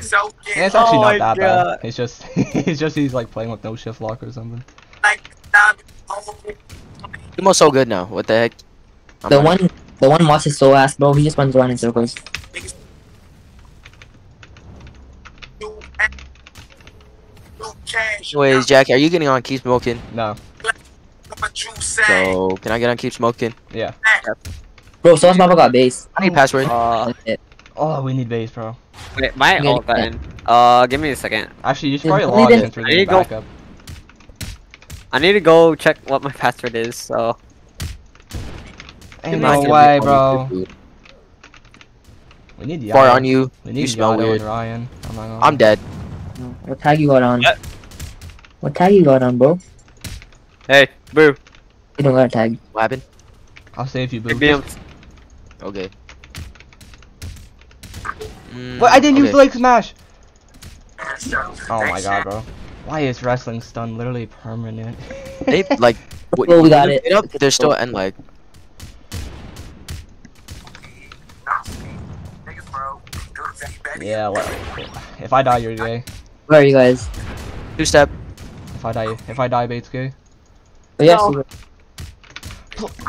F: So
B: And it's actually
C: Oh
B: not
C: my
B: that
C: God.
B: bad. It's just... it's just he's, like, playing with no shift lock or something.
F: like stop.
A: Sumo's so good now. What the heck? I'm
D: The
A: like-
D: one, the one watch is so ass, bro. He just runs around in circles.
F: you you.
A: Anyways, Jack, are you getting on keep smoking?
B: No.
F: What you say?
A: So can I get on keep smoking?
B: Yeah.
D: Bro, Sauce Papa got base.
A: I need password.
C: Uh,
B: Oh, we need base, bro.
C: wait, my
D: Yeah,
C: ult button. Uh, give me a second.
B: Actually, you should probably log in for
C: There you
B: getting
C: go.
B: Backup.
C: I need to go check what my password is. So
B: Ain't
A: Not
B: no way, bro. We need Yato.
A: Far on you.
B: We need
A: You smell
B: Yato
A: weird.
B: Ryan. I'm, not
A: I'm dead.
D: What tag you got on?
C: Yeah.
D: What tag you got on, bro?
C: hey, boo,
D: You don't got a tag.
A: What happened?
B: I'll save you, boo.
C: big.
A: Okay. Mm,
B: What? I didn't use
A: okay.
B: leg smash. Oh my god, bro. Why is wrestling stun literally permanent?
A: They like. What,
D: Well, we got
A: when you
D: it.
A: get Up, there's still end lag.
F: Niggas, bro. Good thing, baby.
B: yeah. Well, if I die, you're gay.
D: Where are you guys?
A: Two step.
B: If I die, if I die, Bates gay.
D: Oh, yes.
C: No.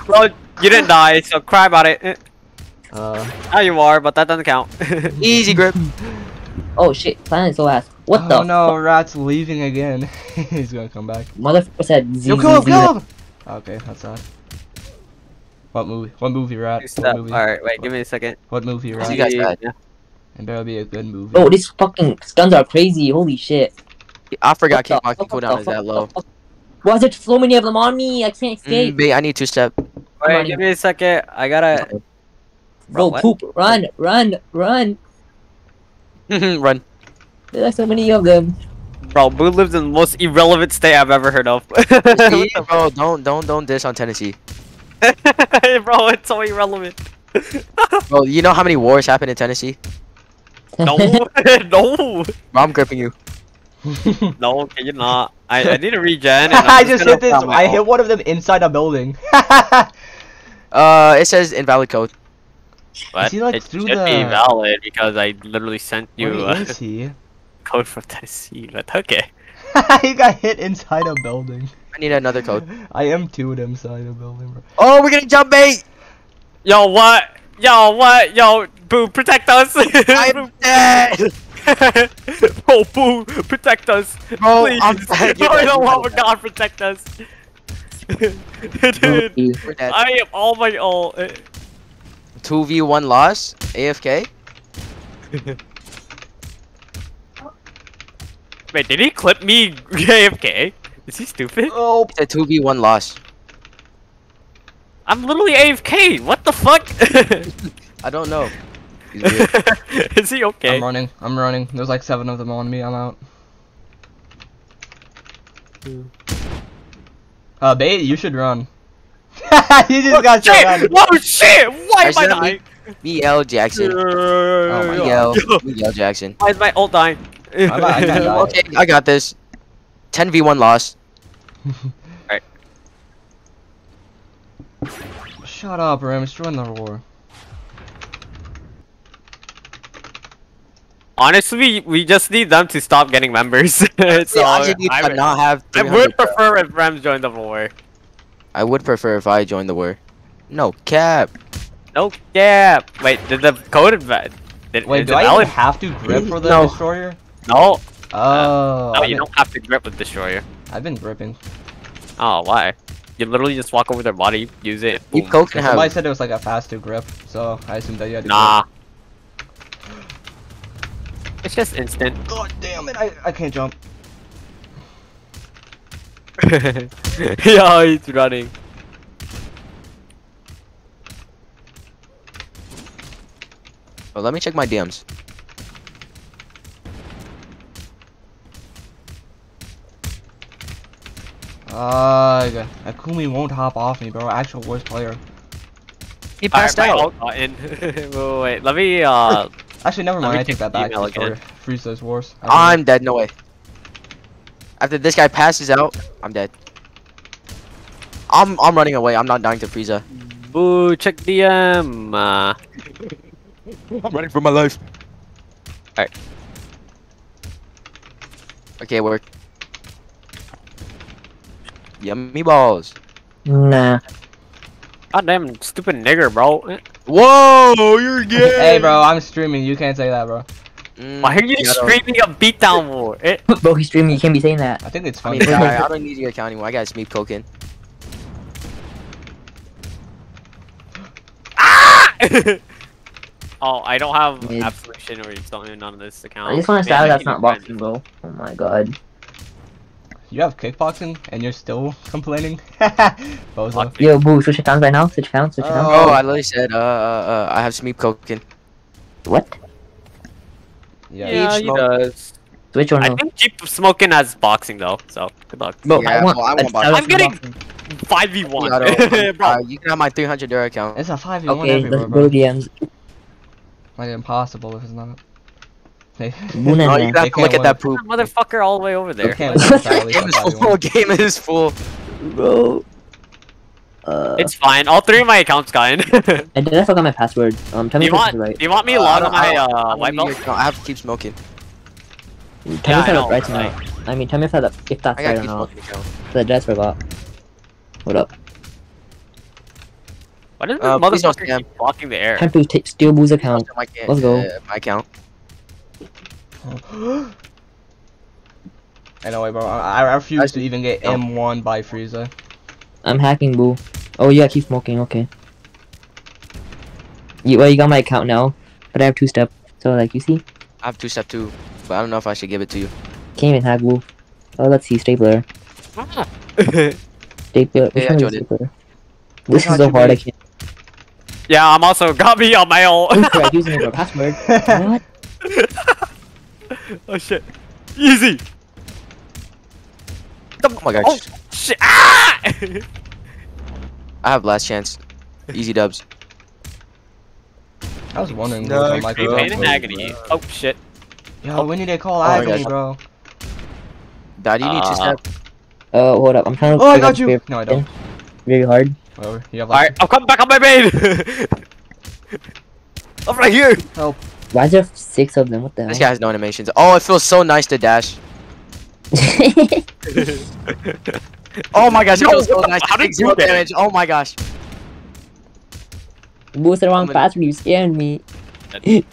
C: Well, you didn't die, so cry about it.
B: Uh.
C: Now you are, but that doesn't count.
A: Easy grip.
D: Oh shit, silence so ass. What
B: oh
D: the
B: no, Rat's leaving again. He's gonna come back.
D: Motherfucker said Z.
B: Yo, kill him, kill him! Okay, that's sad. What movie? What movie, Rat? What movie?
C: Alright, wait, give me a second.
B: What movie, Rat?
A: You
B: Rat?
A: guys bad.
C: Yeah.
B: It better be a good movie.
D: Oh, these fucking stuns are crazy. Holy shit.
A: I forgot
D: What the
A: keep walking
D: fuck,
A: cooldown is that low.
D: what the fuck? Why is there so many of them on me? I can't
A: Mm,
D: escape.
A: bait, I need two step.
C: Wait, give me a second. I gotta.
D: Bro,
C: what?
D: poop. Run, run, run.
A: Run.
D: There are so many of them.
C: Bro, Boo lives in the most irrelevant state I've ever heard of.
A: See, bro, don't don't don't dish on Tennessee.
C: Bro, it's so irrelevant.
A: Bro, you know how many wars happen in Tennessee?
C: No, no,
A: Bro, I'm gripping you.
C: no, can you not? I, I need a regen.
B: I
C: I'm
B: just
C: gonna
B: hit this.
C: found
B: I hit one of them inside a building.
A: Uh, it says invalid code.
C: But
B: he, like,
C: it
B: through
C: should be
B: the-
C: valid because I literally sent you
B: Where
C: a
B: is he?
C: Code from Tennessee. But okay.
B: he got hit inside a building.
A: I need another code.
B: I am two of them inside a building, bro.
A: Oh, we're getting jump bait.
C: Yo, what? Yo, what? Yo, Boo, protect us!
A: I'm dead.
C: oh, Boo, protect us!
A: Bro,
C: Please!
A: I'm dead. You're
C: Oh,
A: dead.
C: no, oh god, protect us! Dude, I am all my all.
A: Two v one loss. AFK.
C: Wait, did he clip me AFK? Is he stupid?
B: Oh,
A: It's a two v one loss.
C: I'm literally AFK. What the fuck?
A: I don't know.
C: Is he okay?
B: I'm running. I'm running. There's like seven of them on me. I'm out. Uh, bait, you should run. you just got so
C: shit!
B: random.
C: Whoa, shit! Why am I
A: Accidentally-
C: dying?
A: Miguel Jackson.
B: Oh my
A: Miguel. Miguel Jackson.
C: Why is my ult dying?
B: I I.
A: Okay, I got this. 10 v one loss.
B: Shut up, Rams. Join the war.
C: Honestly, we, we just need them to stop getting members. so
A: I just need
C: I
A: to
C: would-
A: not have.
C: I would prefer if Rams joined the war.
A: I would prefer if I joined the war. No cap.
C: No cap. Wait, did the code inv- did,
B: Wait,
C: is
B: do I
C: valid?
B: even have to grip for the
A: No.
B: destroyer?
C: No,
B: Oh,
C: no,
B: I've,
C: you
B: been,
C: don't have to grip with destroyer.
B: I've been gripping.
C: Oh, why? You literally just walk over their body, use it.
A: You
C: boom.
A: coke can
B: Somebody said it was like a faster grip, so I assumed that you had to
C: Nah. It's just instant.
B: God damn it! I, I can't jump.
C: yeah, he's running.
A: Oh, let me check my DMs.
B: Uh, Akumi won't hop off me, bro. Actual worst player.
A: He passed
C: my
A: out.
C: ult wait, wait, wait, let me uh.
B: Actually, never mind. I take that back.
C: again.
B: Freeze those wars. I don't know.
A: I'm dead. No way. After this guy passes out, I'm dead. I'm I'm running away. I'm not dying to Frieza.
C: Boo, check DM. Uh,
A: I'm running for my life.
C: Alright.
A: Okay, work. Yummy balls.
D: Nah.
C: goddamn stupid nigger, bro.
A: Whoa, you're gay.
B: Hey, bro, I'm streaming. You can't say that, bro.
A: Mm,
C: Why are you
A: yeah, I don't-
C: screaming a beatdown war?
D: Bro, he's streaming. You can't be saying that.
B: I think it's
A: I
B: funny.
A: mean, I, I don't need your account anymore. I got Smeep Cokin.
C: ah! oh, I don't have
D: Mid.
C: absolution or something on this account.
D: I just want to say
C: I
D: that's not boxing, bro. Oh my god.
B: You have kickboxing and you're still complaining?
D: Yo, boo, switch accounts right now. Switch accounts. Switch accounts.
A: Oh, I literally said, uh, uh, uh I have Smeep Cokin.
D: What?
B: Yeah.
C: Yeah, he does.
D: Switch or
C: I
D: no?
C: think Jeep smoking has boxing though, so good luck.
D: Bro,
A: Yeah,
D: I want.
A: well, I want
D: a
A: boxing.
C: I'm getting-
A: 5v1.
C: Bro.
A: uh, you can have my 300 Dura account.
B: It's a 5v1
D: Okay,
B: everywhere,
D: let's
B: bro.
D: go DMs.
B: Like impossible if it's not. They,
D: Boon
A: No,
D: and
A: you
D: Nah.
A: have
B: They
A: to look at that poop.
C: Motherfucker all the way over there.
B: can't win sadly
A: Game is full.
B: 5v1.
A: Game is full.
D: Bro. Uh,
C: It's fine. All three of my accounts got in. do
D: I did I forgot my password. Um, tell me
C: you
D: if this
C: want?
D: right.
C: Do you want me to
A: Uh,
C: log
A: I
C: on my
A: I don't- I
C: uh, white belt?
A: your account. I have to keep smoking.
D: Tell me if
C: I
D: that's
C: know,
D: right or
C: like-
D: not. I mean, tell me if that if that's
A: I
D: right or not.
A: smoking account.
D: I just forgot. Hold up.
C: Why does this
A: Uh, please
C: motherfucker keep blocking the air?
D: Time to take steal Boo's account. Let's go.
A: uh, my account.
B: Anyway, bro, I, I refuse
A: I-
B: to even get
A: No.
B: M1 by Frieza.
D: I'm hacking Boo. Oh yeah, keep smoking. Okay. You well, you got my account now, but I have two step. So like you see,
A: I have two step too, but I don't know if I should give it to you.
D: can't even hack Boo. Oh, let's see stapler.
C: Ah.
D: Stapler. Which
A: Yeah, I
D: one is
A: joined it.
D: stapler? This is so
B: you,
D: hard. I can't.
C: yeah, I'm also got me on my ult.
D: Incorrect username or password. What?
C: Oh shit. Easy.
A: Oh my gosh.
C: Oh shit. Ah!
A: I have last chance. Easy dubs.
B: I was wondering.
A: No,
B: No, like,
A: Great
C: Pain
A: Pain
C: and agony. Oh shit.
B: Yo, we need to call
A: Oh
B: agony, bro.
A: Dad, you need
C: Uh,
A: to step.
E: Uh, hold up. I'm trying to.
B: Oh, I
E: figure out
B: got you.
E: very-
B: No, I don't.
E: Very hard.
B: Whatever. You have.
C: Alright, I'm coming back on my main. I'm right here.
E: Why is there six of them? What the
A: This
E: hell?
A: guy has no animations. Oh, it feels so nice to dash. Oh my gosh, it feels so nice
C: how
A: to
C: did
A: take
C: you
A: zero
C: do that?
A: damage. Oh my gosh.
E: Boost the wrong
A: I'm
E: password. You scared me.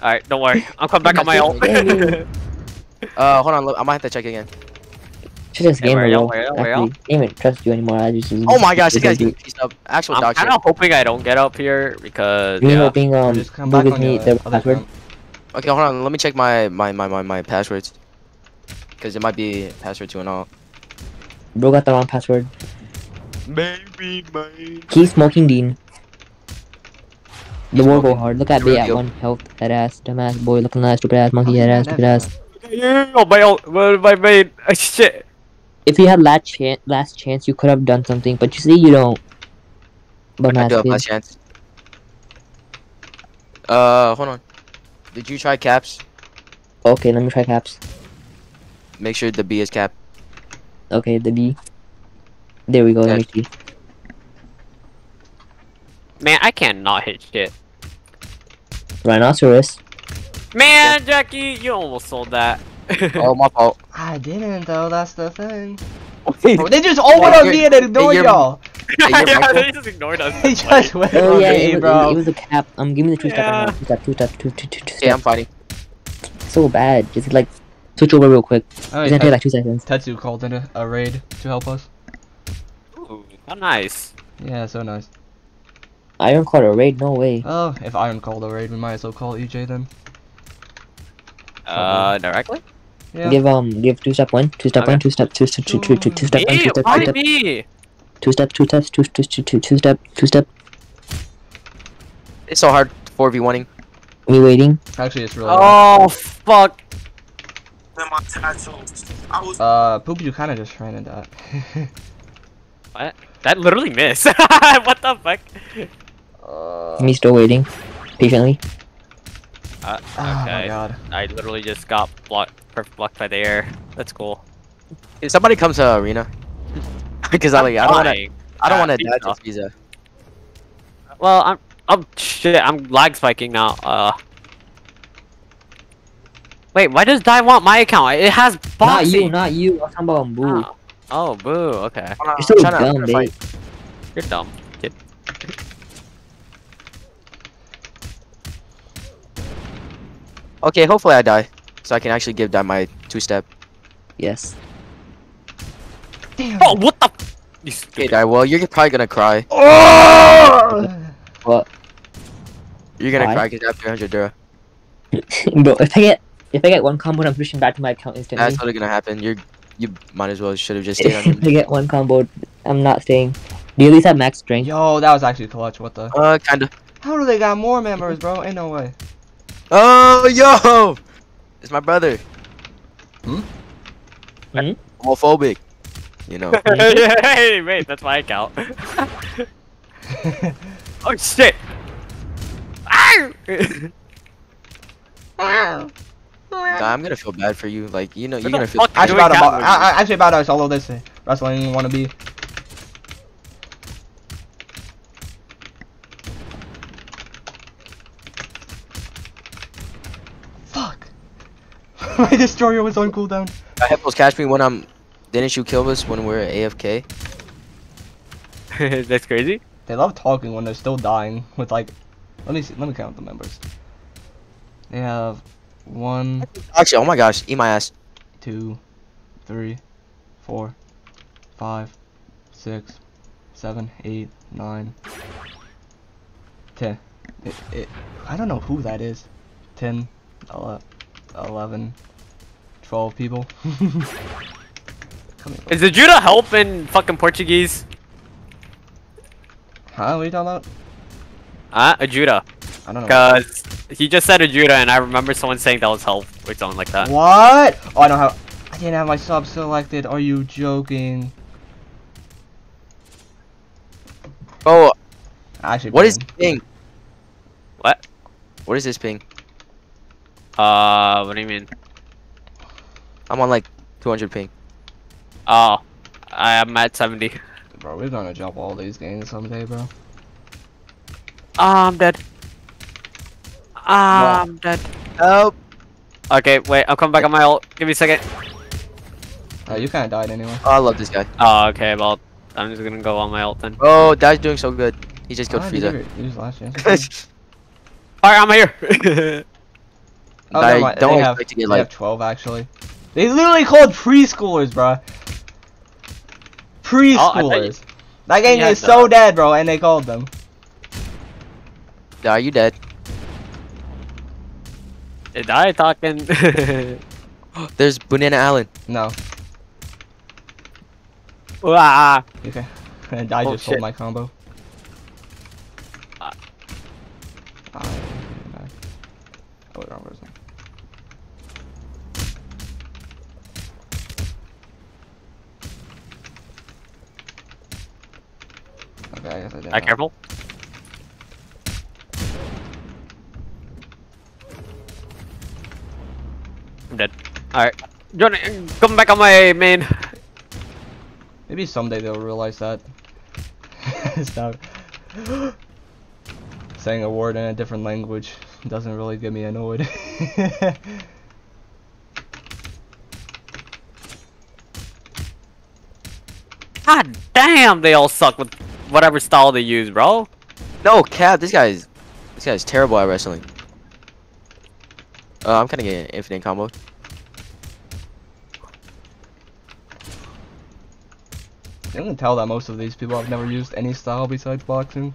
C: Alright, don't worry. I'm coming back on my own.
A: Uh, hold on. look, I might have to check again.
E: Should just
C: Hey,
E: game
C: where
E: it,
C: y'all-
E: bro.
C: where y'all- where y'all?
E: Actually, Game it. Trust you anymore. I just.
A: Oh my gosh, this guy's getting pieced up. Actual doctor.
C: I'm
A: dog
C: kind of hoping I don't get up here because
E: You
C: yeah.
E: hoping um
B: just come back
E: gives
B: on
E: me
B: your
E: the password?
B: account.
A: Okay, hold on. Let me check my my my my, my passwords. Cause it might be password two and all.
E: Bro got the wrong password.
C: Maybe my.
E: Keep smoking, Dean. The
A: He's
E: war go hard. Look at
A: The
E: me
A: real
E: at one health. Head ass, dumbass boy, looking nice, stupid ass, monkey head ass, stupid ass.
C: Yeah, oh my ult, well, my main. Ah, shit.
E: If you had last chance, last chance, you could have done something, but you see, you don't. But
A: I do have
E: kid.
A: last chance. Uh, hold on. Did you try caps?
E: Okay, let me try caps.
A: Make sure the B is cap.
E: Okay, the B. There we go. Let me.
C: Man, I can't not hit shit.
E: Rhinoceros.
C: Man, Jackie, you almost sold that.
A: Oh, my fault.
B: I didn't though. That's the thing.
A: Hey,
B: Bro, they just open up me and ignore
A: you're-
B: y'all.
C: yeah,
A: Michael?
C: they just ignored us.
B: They just went
E: Oh
B: on
E: yeah,
B: me,
E: it was,
B: bro.
E: it was a cap. Um, give me the two step
C: Yeah.
E: right now. Two step, two step, two, two, two, two
A: Okay, I'm
E: step.
A: fighting.
E: So bad. Just like switch over real quick. It's
B: Alright,
E: gonna take like two seconds.
B: Tetsu called in a, a raid to help us.
C: Ooh, how nice.
B: Yeah, so nice.
E: Iron called a raid? No way.
B: Oh, if Iron called a raid, we might as well call EJ then.
C: Uh, directly?
B: Yeah.
E: Give um, give two step one, two step
C: Okay.
E: one, two step, two step, two, two, two, two step one, two step, two step,
C: me?
E: two step, two steps, two, two, two, two, two step, two step.
A: It's so hard 4v1ing.
E: Me waiting.
B: Actually, it's really. hard.
C: Oh, fuck.
F: In my tattoos. I was
B: Uh, Poop, you kind of just ran into that.
C: That literally missed. what the fuck?
B: uh,
E: Me still waiting, patiently.
C: Uh,
B: Oh my god.
C: I literally just got blocked, blocked by the air. That's cool.
A: If somebody comes to arena, because I like I don't want to I don't want to
C: please
A: die
C: no.
A: to Visa.
C: Well, I'm. I'm shit. I'm lag spiking now. Uh. Wait, why does Die want my account? It has
E: Not
C: boxing.
E: you, not you. I'm talking about Boo.
C: Oh. oh, boo. Okay,
E: You're so
A: I'm trying to- I'm
E: dumb, babe.
A: to fight.
C: you're dumb, kid.
A: Okay, hopefully I die, so I can actually give that my two step.
E: Yes.
B: Damn.
C: Oh, what the? f- You
A: okay, die. Well, you're probably gonna cry.
B: Oh!
E: What?
A: You're gonna
E: Why?
A: cry because I have 300 Dura.
E: Bro, if I get if I get one combo, I'm pushing back to my account instantly.
A: That's what's gonna happen. You're you might as well should have just stayed
E: if. I get one combo, I'm not staying. Do you at least have max strength?
B: Yo, that was actually clutch. What the?
A: Uh, kinda.
B: How do they got more members, bro? Ain't no way.
A: Oh, yo! It's my brother.
B: Hmm?
E: Hmm?
A: Homophobic. You know.
C: hey, wait, that's my account. oh shit! Ah!
A: Nah, I'm gonna feel bad for you. Like, you know, you're gonna feel.
C: fuck
B: Actually, about to,
C: cat
B: about,
C: movies.
B: I, I, actually about to solo this wrestling wannabe. Fuck. My destroyer was on cooldown.
A: I have those catch me when I'm. Didn't you kill us when we are AFK?
C: That's crazy.
B: They love talking when they're still dying. With like, let me see, let me count the members. They have one.
A: Actually, oh my gosh, eat my ass.
B: Two, three, four, five, six, seven, eight, nine, ten. It, it, I don't know who that is. Ten. Uh, 11, 12 people.
C: Is the Judah help in fucking Portuguese?
B: Huh? What are you talking about?
C: Uh, a Judah.
B: I don't know.
C: Cause he just said a Judah, and I remember someone saying that was help or something like that.
B: What? Oh, I don't have. I didn't have my sub selected. Are you joking?
A: Oh.
B: Actually.
A: What is ping?
C: What?
A: What is this ping?
C: Uh, what do you mean?
A: I'm on like 200 ping.
C: Oh, I am at 70.
B: Bro, we're gonna jump all these games someday, bro.
C: Ah, I'm dead. Ah, I'm dead.
A: Help!
C: Okay, wait, I'll come back on my ult. Give me a second.
B: Uh, you kind of died anyway.
A: Oh, I love this guy.
C: Oh, okay, well, I'm just gonna go on my ult then.
A: Oh, Dad's doing so good. He just killed
B: Ah,
A: Frieza.
B: ever use last chance?
C: Alright, I'm here.
B: Oh,
A: I
B: never
A: don't
B: they have,
A: expect to get
B: they have
A: like
B: 12 actually. They literally called preschoolers, bro. Preschoolers. that game
C: Yeah,
B: is
C: the-
B: so dead, bro, and they called them.
A: Are you dead?
C: Did I talking?
A: There's Banana Allen.
B: No.
C: Wah.
B: Okay. And I
A: Oh,
B: just
A: shit.
B: sold my combo.
C: Uh.
B: Ah, yeah, Oh, wrong person. Okay, I guess I did.
C: Ah, careful. I'm dead. Alright. Johnny, come back on my main.
B: Maybe someday they'll realize that. Stop. Saying a word in a different language doesn't really get me annoyed.
C: God damn, they all suck with whatever style they use, bro.
A: No, Cap. This guy's this guy's terrible at wrestling. Uh, I'm kind of getting infinite combo.
B: You can tell that most of these people have never used any style besides boxing.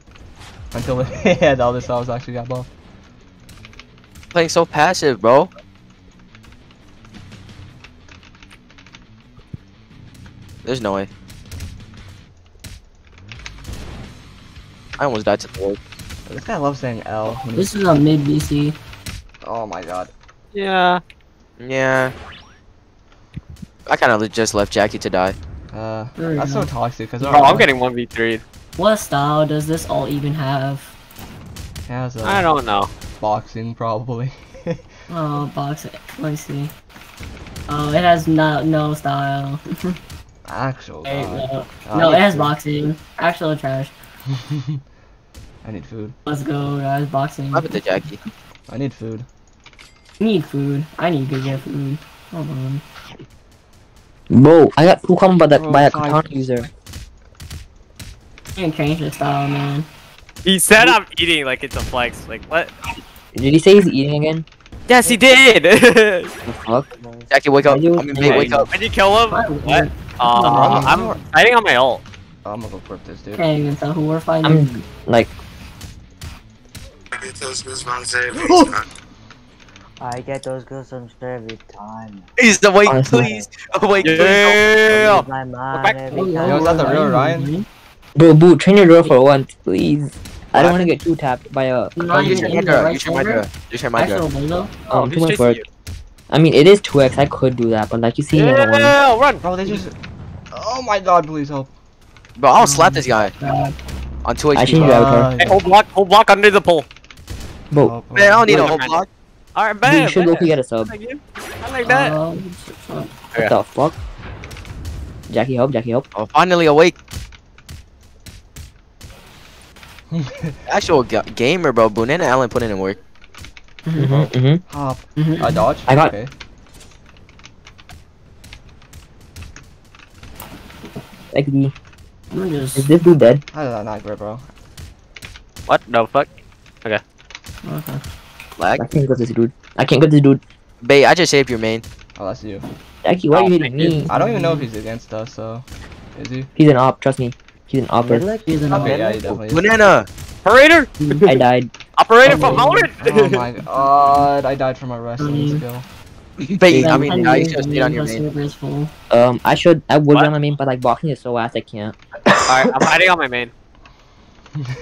B: Until they yeah, the other styles actually got buffed.
A: Playing so passive, bro. There's no way. I almost died to the wall.
B: This guy loves saying L.
D: This is a mid BC.
B: oh my god.
C: Yeah.
A: Yeah. I kind of just left Jackie to die.
B: Uh,
D: There we
B: that's so toxic because
C: Bro, I'm getting 1v3.
D: What style does this all even have?
B: has a
C: I don't know.
B: boxing probably.
D: Oh, box. Let me see. Oh, it has no no style.
B: Actual
D: Wait,
B: god.
D: no,
B: Oh,
D: no, it has boxing. Actual trash.
B: I need food.
D: Let's go, guys. Boxing.
A: What happened to Jackie?
B: I need food.
D: Need food. I need to get food. Hold on.
E: Bro, I got two combo by that
B: Bro,
E: by a
B: five.
E: katana user.
D: You can change the style, man.
C: He said I'm eating like it's a flex. Like, what?
E: Did he say he's eating again?
C: Yes, he did!
E: The fuck?
A: Jackie, wake up.
E: Are you-
A: I mean, wait, wake up.
C: When you kill him?
D: What?
C: What? Uh, I'm fighting on my ult.
B: I'm gonna go grip this dude.
D: Can't even tell who we're fighting.
E: I'm like,
F: Get those goosebumps every time.
G: I get those goosebumps every time.
A: Please, awake,
E: Honestly.
A: please. Awake, please.
C: Yeah!
G: Lose my mind
C: back.
G: every
D: Oh,
G: time.
B: Yo, is that the real Ryan?
D: man.
E: bro, boo, train your girl for once, please. I don't want to get two tapped by a.
D: I'm
A: Oh,
D: not
A: use
D: even
A: your
D: in the
A: Hydra.
D: right
A: Use your
D: server.
A: Hydra. Use your Hydra.
D: Actual window.
C: Oh,
E: Um, too much work.
C: you?
E: I mean, it is 2x. I could do that, but like you see, I don't wanna.
C: Yeah, run!
B: Bro, they just. Oh my god, please help.
A: Bro, I'll slap this guy on 2
E: I
A: HP.
E: changed your avatar.
C: Hey, hold block, hold block under the pole.
E: Bro,
A: Man, I don't need a whole block.
C: Alright,
E: boo,
C: bam!
E: you should
C: bam.
E: go get a sub.
C: I like that.
D: Oh,
E: What the fuck? Jackie, help! Jackie, help!
A: Oh, finally awake. Actual ga- gamer, bro. Banana Allen put in work.
E: Mm-hmm, mm-hmm.
B: Hop.
D: Mhm.
B: I dodge?
E: I got-
B: Okay.
E: Like, the-
D: I'm
E: is
D: just.
E: this dude dead?
B: How did that not grip, bro?
C: What the fuck?
D: Okay. Okay.
A: Lag.
E: I can't get this dude. I can't get this dude.
A: Bait, I just saved your main.
B: Oh, that's you.
E: Jackie, why are
C: Oh,
E: you hitting
C: thank you.
E: me?
B: I don't even know if he's against us, so. Is he?
E: He's an op. Trust me. He's an opper.
G: Midlick?
D: He's an
B: Okay,
D: okay,
B: yeah, he.
A: Banana.
C: Operator!
E: I died.
C: Operator from Valorant!
B: Oh my god, I died from a wrestling skill.
A: Bait, I mean, I used to stay on your main.
D: Server is full.
E: Um, I should. I would
C: What?
E: be on my main, but like boxing is so ass. I can't.
C: Alright, I'm hiding on my main.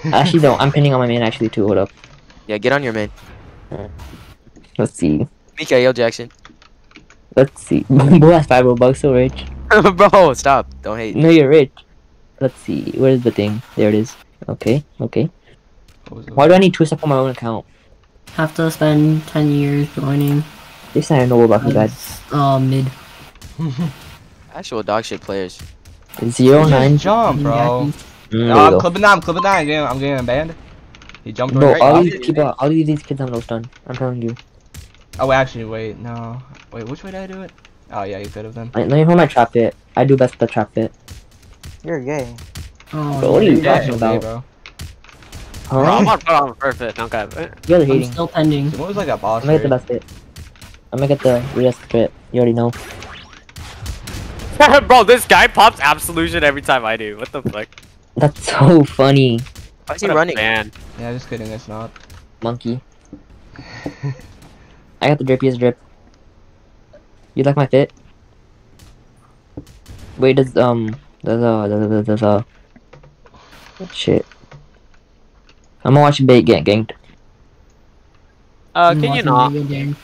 E: Actually, no. I'm pinning on my main actually too. Hold up.
A: Yeah, get on your main.
E: Let's see.
A: Mikael Jackson.
E: Let's see. Bo has five Robux, so rich.
A: Bro, stop. Don't hate.
E: No, you're rich. Let's see. Where's the thing? There it is. Okay, okay.
B: What was it?
E: Why do I need two stuff on my own account?
H: Have to spend 10 years joining.
E: This I know about you guys.
H: Uh, mid.
A: Actual dog shit players.
E: Zero
B: Just
E: nine.
B: jump, bro.
E: Mm,
B: No, I'm clipping that. I'm clipping that. I'm getting, I'm getting banned. He jumped
E: Bro,
B: right
E: all
B: off.
E: these people, all these these kids have no stun. I'm telling you.
B: Oh, wait, actually, wait, no. Wait, which way did I do it? Oh, yeah, you could have then.
E: I, let me hold my trap fit. I do best with the trap fit.
G: You're gay.
H: Oh,
E: Bro, what are you talking
B: okay,
E: about?
B: bro.
A: Oh,
C: Bro, I'm
E: Huh?
C: on put on perfect. Okay.
E: You guys are
H: I'm
E: hating.
H: still pending.
B: So what was like a boss
E: I'm gonna get the best fit. I'm gonna get the rest fit. You already know.
C: Bro, this guy pops absolution every time I do. What the fuck?
E: That's so funny,
A: Why is he running?
C: Man.
B: Yeah, just kidding, it's not.
E: monkey. I got the drippiest drip. You like my fit? Wait, does um, there's a there's a there's a shit. I'm gonna watch bait get ganked.
C: Uh, can you
H: watching
C: not?
H: video game.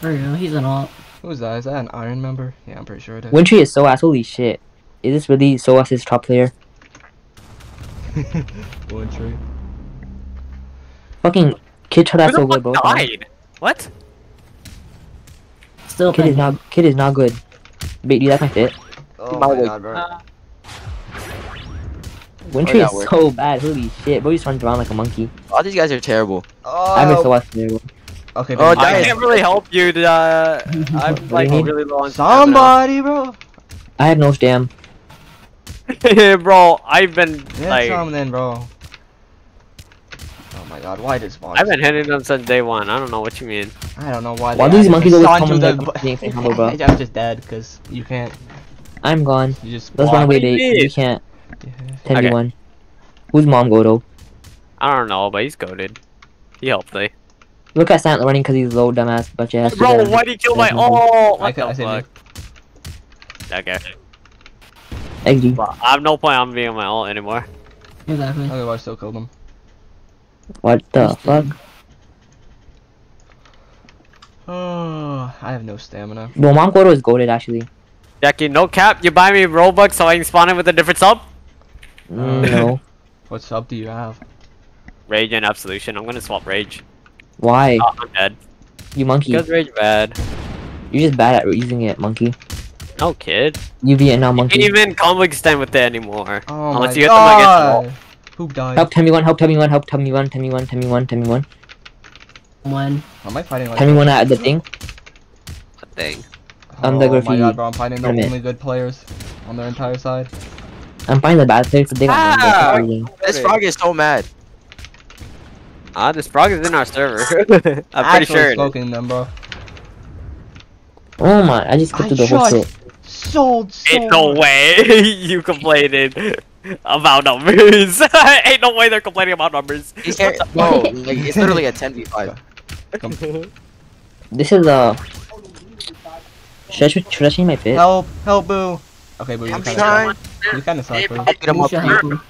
H: For real, he's an alt.
B: Who's that? Is that an Iron member? Yeah, I'm pretty sure it is.
E: Wintry is so ass. Holy shit! Is this really so ass's top player?
B: Wintry.
E: Fucking kid shot
C: Who
E: that so good,
C: fuck
E: bro.
C: died? What?
H: Still
E: Kid is not kid is not good. Bait, do you like my fit?
B: Oh
A: my
B: god, bro.
E: Uh, Wintry
A: oh,
E: is
A: work?
E: so bad. Holy shit, bro! He just runs around like a monkey.
A: All these guys are terrible.
E: I miss the
B: Oh,
E: West player. bro.
B: Okay,
A: Oh.
C: I
A: Dice.
C: can't really help you. Uh, I'm like really low on.
B: Somebody, bro.
E: I have no stam.
C: Bro, I've been
B: Get
C: like,
B: some then, bro. Oh my god, why does Fox?
C: I've been hitting them since day one. I don't know what you mean.
B: I don't know why.
E: Why
B: they
E: these monkeys always
B: Sancho
E: come in
B: the-
E: like being humble, bro?
B: I'm just dead because you can't.
E: I'm gone.
B: You just.
E: Let's
B: spawn.
E: run away,
C: What you
E: date. You can't.
B: Yeah.
E: 10v1. Who's mom go to?
C: I don't know, but he's goaded. He helped me.
E: Look at Sant running because he's low, dumbass. But yeah,
C: Bro, why'd he kill my ult?
B: I
C: What
B: can- I
C: the
B: saved
C: fuck? Okay.
E: XG.
C: Well, I have no point on being on my ult anymore.
H: Exactly.
B: Otherwise, still killed him.
E: What the fuck?
B: Oh, I have no stamina.
E: Bro, mom Godo is goaded actually.
C: Jackie, no cap. You buy me Robux so I can spawn in with a different sub?
E: Mm, no.
B: What sub do you have?
C: Rage and Absolution. I'm gonna swap Rage.
E: Why?
C: Oh, I'm dead.
E: You monkey.
C: Because Rage bad.
E: You're just bad at using it, monkey.
C: No kid.
E: You Vietnam
C: Can't even combo extend with it anymore.
B: Oh
C: Unless
B: my
C: you hit them against the wall.
B: god. Who died?
E: Help, tell me one, help, tell me one, help, tell me one, tell me one, tell me one, tell me one.
H: When?
B: Am I fighting like?
E: Tell me one at the thing.
C: What thing?
E: I'm the
B: oh my
E: graffiti.
B: god, bro! I'm fighting the
E: Wait a minute.
B: only good players on their entire side.
E: I'm finding the bad players, but they got
C: Ah!
A: This frog is so mad.
C: Ah, this frog is in our server. I'm pretty
B: Actually
C: sure. it is.
B: smoking them, bro.
E: Oh my, I just skipped
B: I
E: through the whole
B: shot-
E: shit.
B: Sold. sold.
C: Ain't no way you complaining about numbers. Ain't no way they're complaining about numbers.
A: He can't. Bro, like, it's literally a 10v5.
E: This is uh. Should I, should I change my fit?
B: Help! Help, boo! Okay, boo, you
A: I'm
B: kind
A: trying.
B: of you kind of suck, boo.
A: Get him
H: You
A: up
H: should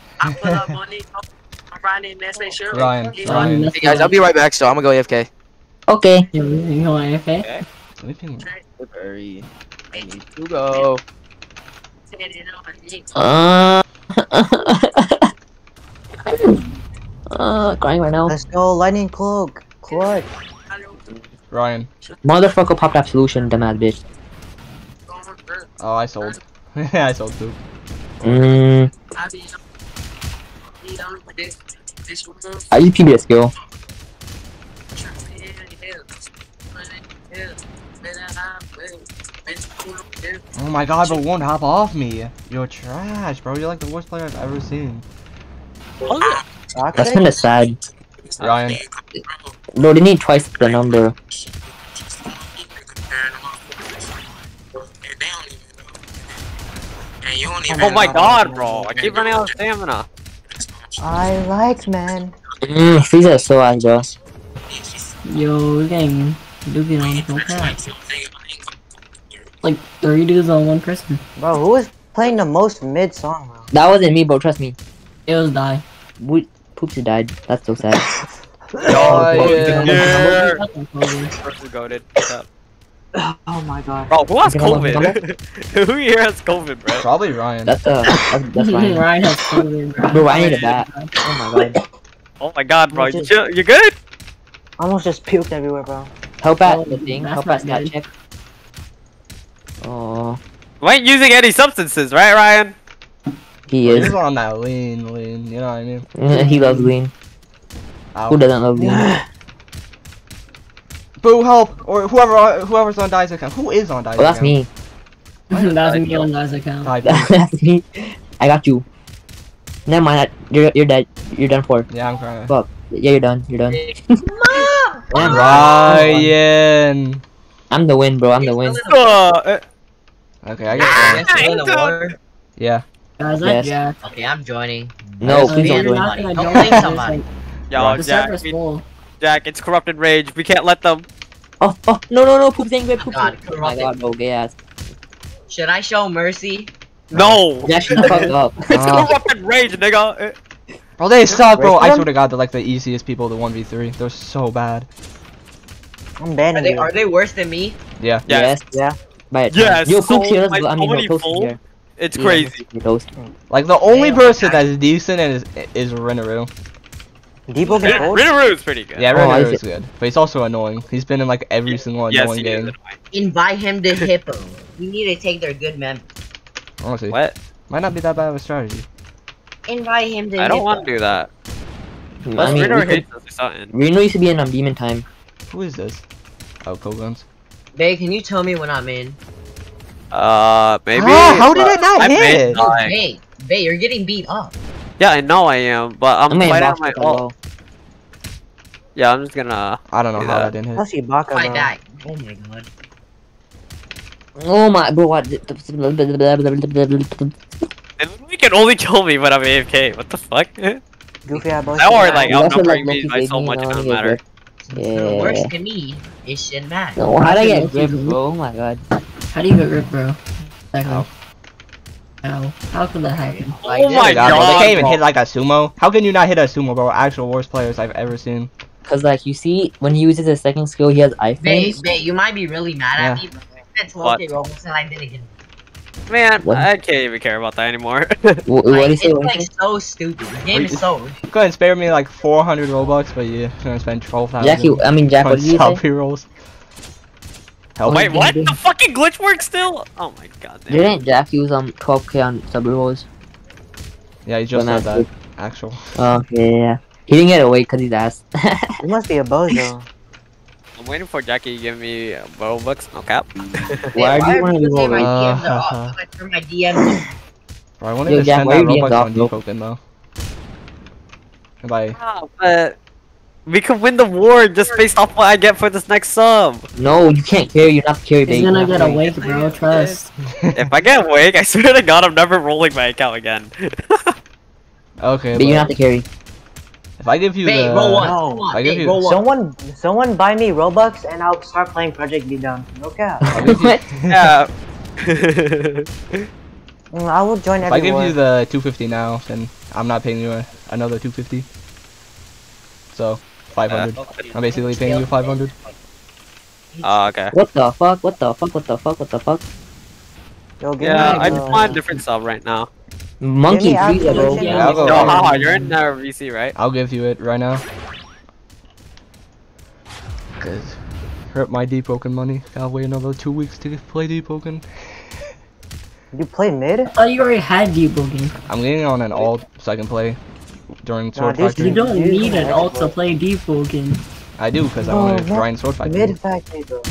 A: here.
H: help him.
F: I pull up on these. I'm riding this, make sure.
B: Ryan, Ryan.
H: Ryan,
A: Hey guys, I'll be right back. So I'm gonna go AFK.
E: Okay.
H: You, you know AFK?
B: Sleeping.
A: Very. I need to go.
E: Uh. uh, crying right now.
G: Let's go, lightning cloak. Clutch.
B: Ryan.
E: Motherfucker popped absolution, dumbass bitch.
B: Oh, I sold. I sold too.
E: Mmm. Are you PBS skill?
B: Oh my god, bro, won't hop off me. You're trash, bro. You're like the worst player I've ever seen.
E: That's kinda sad.
B: Ryan.
E: Bro, they need twice the number.
C: Oh my god, bro. I keep running out of stamina.
G: I like, man.
E: Mmm, Frieza is so ass, bro.
H: Yo, we're getting dookie on no cap. Like three dudes on one person.
G: Bro, who is playing the most mid song, bro?
E: That wasn't me, bro, trust me.
H: It was die.
E: We, Poopsie died. That's so sad.
B: Ryan.
C: Oh, yeah.
H: Yeah.
C: Versus goated. What's up?
G: Oh my god.
C: Bro, who has COVID? who here has COVID, bro?
B: Probably Ryan.
E: That's uh, that's, that's Ryan.
H: Ryan has COVID, bro.
E: Bro, I need a bat. Oh my god.
C: Oh my god, bro. You,
G: Just-
C: chill- you good?
G: Almost just puked everywhere, bro.
E: Help at
H: Oh,
E: the thing.
H: that's
E: Help
H: not
E: at stat check. Oh,
C: You ain't using any substances, right, Ryan?
E: he is.
B: He's on that lean, lean. You know what I mean?
E: he loves lean.
B: Ow.
E: Who doesn't love lean?
B: Boo, help! Or whoever, whoever's on Dai's account. Who is on Dai's
E: Oh, that's
B: account?
E: me.
H: That's me on Guy's account.
B: Dai,
E: that's me. I got you. Never mind. that- You're you're dead. You're done for.
B: Yeah, I'm crying.
E: Fuck. Yeah, you're done. You're done. I'm,
B: Ryan.
E: I'm the win, bro. I'm the win.
C: Uh,
B: Okay, I guess.
C: Ah,
I: Yes, win
C: I
I: the war.
B: Yeah.
H: Guys,
E: Yes.
H: Jack.
I: Okay, I'm joining.
E: No, please don't join.
H: not gonna
I: Don't
H: join
I: blame
H: this,
I: somebody.
H: like,
C: yo,
H: The
C: Jack,
H: server's full.
C: Jack, it's corrupted rage. We can't let them.
E: Oh, oh, no, no, no. Poop thing, poop
I: God,
E: thing. Oh my god, bro. Gay ass.
I: Should I show mercy?
C: No.
E: Yeah, shut the fuck up.
C: It's
B: Ah.
C: corrupted rage, nigga.
B: Bro, they suck, bro. I
G: Racist?
B: swear to God, they're like the easiest people to 1v3. They're so bad.
G: I'm
I: Are
G: banning
I: they
G: you.
I: are they worse than me?
B: Yeah.
C: Yes.
G: Yeah.
E: By a
C: Yes.
E: Yo, poop
C: so
E: here. Let's
C: my.
E: I mean, no,
C: only
E: here.
C: It's
E: Yeah,
C: crazy.
E: Toast.
B: Like the only
I: Damn,
B: person that's decent is is Rinneru.
G: Debo get old?
C: Rinneru's pretty good.
B: Yeah,
E: Oh, I
B: is good, but he's also annoying. He's been in like every single
C: Yes,
B: annoying game.
I: Invite him to Hippo. We need to take their good mem.
B: Honestly,
C: What?
B: might not be that bad of a strategy.
I: Invite him to
C: I don't
I: Hippo.
C: want to do that.
E: I
C: Unless
E: mean, we
C: Rinneru
E: could,
C: hates us or something.
E: Reno used to be in on Demon Time.
B: Who is this? Oh, Koguns.
I: Babe, can you tell me when I'm in?
C: Uh, maybe.
B: Ah, how did
C: but
B: it not
C: I may
B: hit?
C: die.
I: Babe, babe, you're getting beat up.
C: Yeah, I know I am, but I'm
E: I'm in
C: fighting my
E: with
C: ult.
E: All.
C: Yeah, I'm just gonna.
B: I don't know
C: Do
B: how
C: that.
B: that didn't hit.
G: Plus Ibaka,
I: I
G: bro.
I: die. Oh my god.
E: Oh my, bro, what?
C: And we can only kill me when I'm AFK. What the fuck?
G: Goofy eyed boy.
C: Now we're like
E: You also
C: outnumbering
E: like
C: me
E: Loki
C: by so
E: Baby,
C: much.
E: you
C: It doesn't
E: you
C: matter.
E: get
I: Worse
E: Yeah.
I: than me is Shinman.
E: No, how'd I get
H: Loki
E: gripped,
H: Baby.
E: bro? Oh my god.
H: How do you get ripped, bro? Exactly.
B: Ow.
H: How? How could that happen?
C: Oh
I: this.
C: my
B: God, bro, they can't even hit like a sumo. How can you not hit a sumo, bro? Actual worst players I've ever seen.
E: Cause like you see, when he uses his second skill, he has
I: Babe,
E: iframes.
I: babe, you might be really mad at me, but I spent 12k Robux and I didn't get
C: Man,
E: What?
C: I can't even care about that anymore.
E: Wh- What
I: Like,
E: say?
I: it's like so stupid. The game is so.
B: Go ahead and spare me like 400 robux, but you're gonna spend 12,000.
E: Jackie, I mean Jack, what
B: on
E: did you
B: sub
E: say?
B: heroes. Help.
C: Wait, what? The fucking glitch works still? Oh my god. Damn.
E: Didn't Jack use um 12k on sub rolls?
B: Yeah, he just
E: When
B: said that. Actual.
E: Oh yeah, yeah. He didn't get away cause he's ass.
G: You must be a bozo.
C: I'm waiting for Jackie to give me a Robux. No cap.
E: Why do you want to be
I: say my
E: over?
B: Uh,
I: DMs off? I turn my DMs.
B: Bro, I wanted
E: Yo,
B: to
E: Jack,
B: spend
E: why
B: that
E: are you being
B: robux on
E: bro?
B: Deepwoken though. And by
C: Ah, but we could win the war just based off what I get for this next sub.
E: No, you can't carry. You're not the carry,
H: He's gonna get awake, bro. Trust.
C: if I get awake, I swear to God, I'm never rolling my account again.
B: okay,
E: But you're not the carry.
B: If I give you
I: Babe,
B: the
I: roll one.
G: No.
I: Come on,
B: I give
I: babe,
B: you-
I: roll one.
G: Someone, someone buy me Robux and I'll start playing Project Beatdown. No cap.
B: I'll give you,
E: What?
C: yeah.
G: Mm, I will join
B: if I give you the 250 now, then I'm not paying you a, another 250. So 500. I'm basically paying you 500.
C: oh, okay.
E: What the fuck? What the fuck? What the fuck? What the fuck?
G: Yo, give
C: Yeah,
G: me,
C: I just
G: uh,
C: want a different sub right now.
E: Monkey
G: Give me
E: Frieza, bro.
G: absolute
B: Yeah, I'll go.
C: Yo, haha, you're in uh, VC, right?
B: I'll give you it right now. Cause hurt my Deepwoken money. Gotta wait another two weeks to play Deepwoken.
G: You play mid?
H: I thought you already had Deepwoken.
B: I'm getting on an alt so I can play during Sword
G: dude,
B: Factory.
H: You don't
G: Dude,
H: need an
G: that's
H: ult to
G: what-
H: play Deepwoken.
B: I do because I
G: No,
B: want to
G: not
B: grind Sword Factory.
G: Mid factory, bro.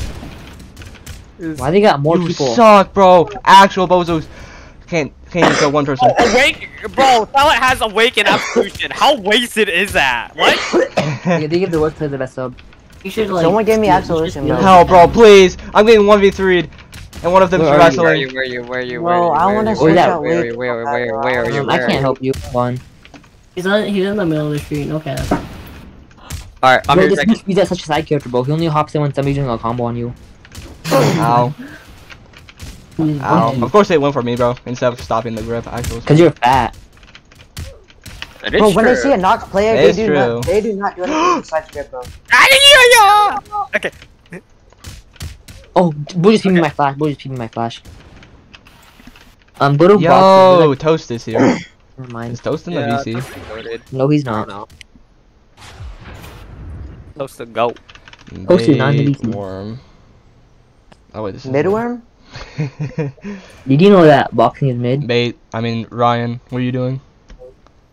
E: Why they got more
B: you
E: people?
B: suck, bro. Actual bozos can't can't even kill one person.
C: Oh, awake, bro. Talent has awake and absolution. How wasted is that? What?
E: Yeah, they give the worst player the best sub.
H: You should like.
G: Someone give me absolution,
H: be
G: bro.
H: like-
B: Hell, bro, please. I'm getting 1v3'd, and one of them's
E: Where are?
C: Where are
B: wrestling.
C: you? Where are you? Where are you? Where are you?
G: I
C: Where
G: wanna
C: are you?
E: switch
C: Where
E: out
C: are you? Where are you? Where are you? Where are you?
E: Um, I can't help you. Come on.
H: He's on. He's in the middle of the street. No cap.
C: Alright, I'm
E: Bro,
C: here.
E: this
C: Jackie.
E: must be that such a side character, bro. He only hops in when somebody's doing a combo on you.
B: Ow,
H: He's
B: ow. Of course they went for me, bro. Instead of stopping the grip, actually.
E: Cause you're fat.
C: That is
G: Bro, when they see a Nox player,
B: That
G: they do not. They do not do anything besides script, bro.
C: Okay.
E: Oh, Boo just peeping my flash. Boo just peeping my flash. Um, go to box.
B: Yo, Toast is here.
E: Never mind.
B: Is Toast in the
C: Yeah,
B: VC?
C: Toast is goated.
E: No, he's
C: don't
E: not.
C: know. Toast to go.
E: Toast is not in the
B: Bait
E: VC.
B: Worm. Oh wait, this is
G: Midworm?
E: Did you know that boxing is mid?
B: Bait. I mean Ryan, what are you doing?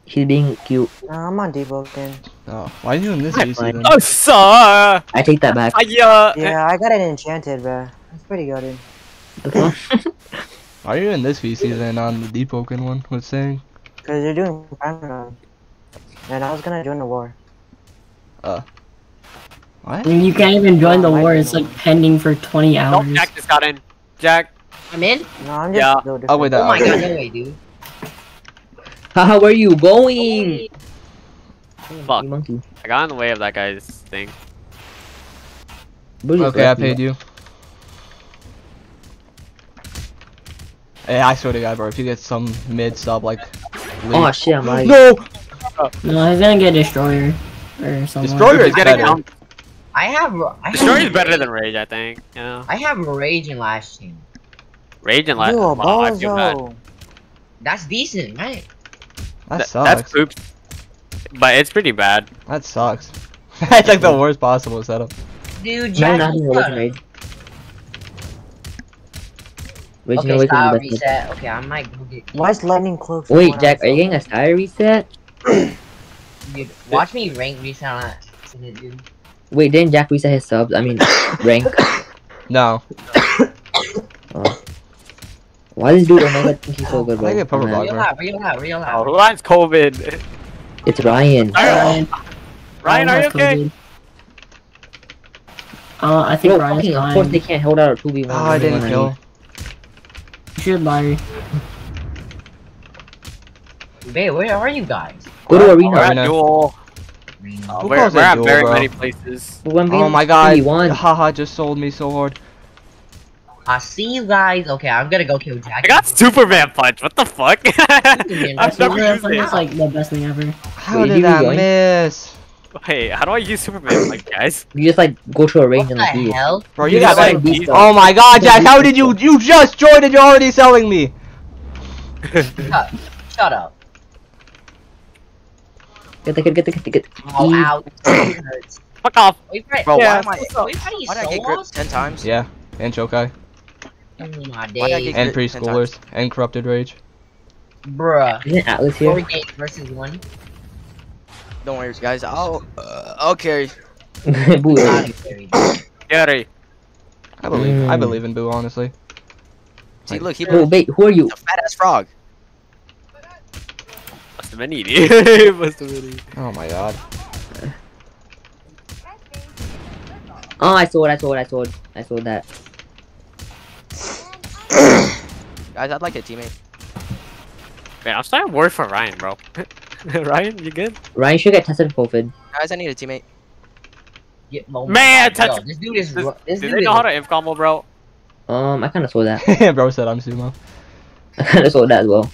E: He's being cute.
G: Nah, I'm on Deepwoken.
B: Oh, why are you in this VC
C: Oh, sir!
E: I take that back.
C: Fire!
G: Yeah, I got it enchanted, bro. That's pretty good.
B: Why are you in this VC then on the Deepwoken one? What's saying?
G: Cause you're doing prime run. And I was gonna join the war. Uh.
B: What?
H: And you can't even join the war. It's like pending for 20
C: No,
H: hours.
C: Jack just got in. Jack.
I: I'm in?
G: No, I'm just.
C: Yeah.
G: no,
B: Oh wait, that.
I: Oh my god, no way, dude.
E: Haha, where are you going?
C: Fuck.
E: Monkey.
C: I got in the way of that guy's thing.
E: Boo
B: Okay, I paid you. Hey, I swear to God, bro, if you get some mid sub like.
E: Oh shit, I'm like.
B: no!
H: No, he's gonna get destroyer or something.
B: Destroyer is
C: Getting
B: better.
C: down.
I: I have. I have
C: Destroyer is better than Rage, I think. Yeah.
I: I have Rage in last team.
C: Rage and last.
G: You a
C: Wow, I feel bad.
I: That's decent, right?
B: That
C: Th-
B: sucks.
C: That's oops. But it's pretty bad.
B: That sucks. That's like the mm-hmm. worst possible setup.
I: Dude,
E: Man,
I: Jack.
E: not even
I: shut
E: Rage
I: up.
E: Rage. Rage,
I: Okay,
E: no
I: style
E: is the best.
I: reset. Okay, I might go get.
G: Why is lightning close?
E: Wait, Jack, are you getting a style reset?
I: Dude, watch me rank reset on that. Dude.
E: Wait, didn't Jack reset his subs? I mean, rank.
B: No.
E: Why does dude Omega think he's so good, bro?
B: I get purple
E: I'm mad.
B: block.
I: Real out, real out,
C: Oh,
I: out.
C: who lines COVID?
E: It's Ryan.
H: Ryan,
C: Ryan, are you okay?
H: COVID. Uh, I think
E: Bro,
H: Ryan's
E: fucking, of course they can't hold out a 2v1.
B: Oh, I didn't
E: Ryan.
B: kill.
H: You should Larry.
I: Babe, where are you guys?
E: Go to
C: We're
E: arena.
C: at
B: Arena.
C: duel.
I: Arena.
C: Uh, we're we're at very
B: bro?
C: many places.
E: When we
B: Oh my god. Haha, just sold me so hard.
I: I see you guys. Okay, I'm gonna go kill Jack.
C: I got Superman punch. What the fuck? I've
H: Superman Punch
C: it.
H: is like the best thing ever.
B: How
E: Wait,
B: did
E: you
B: that
E: join?
B: miss?
C: Hey, how do I use Superman punch, guys?
E: You just like go to a range
I: What
E: and
I: the
E: like use.
I: hell?
B: Bro,
E: You
B: you
E: got
B: got
E: like
B: like.
E: beast
B: Oh my god, Jack, how did you. You just joined and you're already selling me!
I: Shut, shut up.
E: Get the get the get the get.
I: Oh, ow.
C: Fuck off.
I: Wait for it.
A: Bro,
C: Yeah.
A: why am I?
I: Wait.
A: Why did I get gripped ten times?
B: Yeah, and Shokai.
I: Oh my
A: Why did I
I: days.
B: And preschoolers. And corrupted rage.
I: Bruh.
E: Isn't Atlas
I: Four
E: here?
I: games versus one.
A: Don't worry, guys. I'll uh, I'll carry.
E: Boo.
I: Not carry.
C: Gary.
B: I believe. I
E: Mm.
B: believe in Boo, honestly.
A: See, look, he
E: wait, who are you?
A: a fat ass frog.
C: Must have been eating. Must have.
B: Oh my god.
E: Oh, I saw it. I saw it. I saw it. I saw that.
A: Guys, I'd like a teammate.
C: Man, I'm starting to worry for Ryan, bro. Ryan, you good?
E: Ryan should get tested for COVID.
A: Guys, I need a teammate.
I: Yeah, oh
C: Man,
I: God, yo,
C: touch-
I: this dude is.
C: Does,
I: ru- This
C: do
I: dude
C: they
I: is.
C: know how to inf combo, bro?
E: Um, I kind of saw that.
B: Bro said I'm sumo.
E: I kind of saw that as well.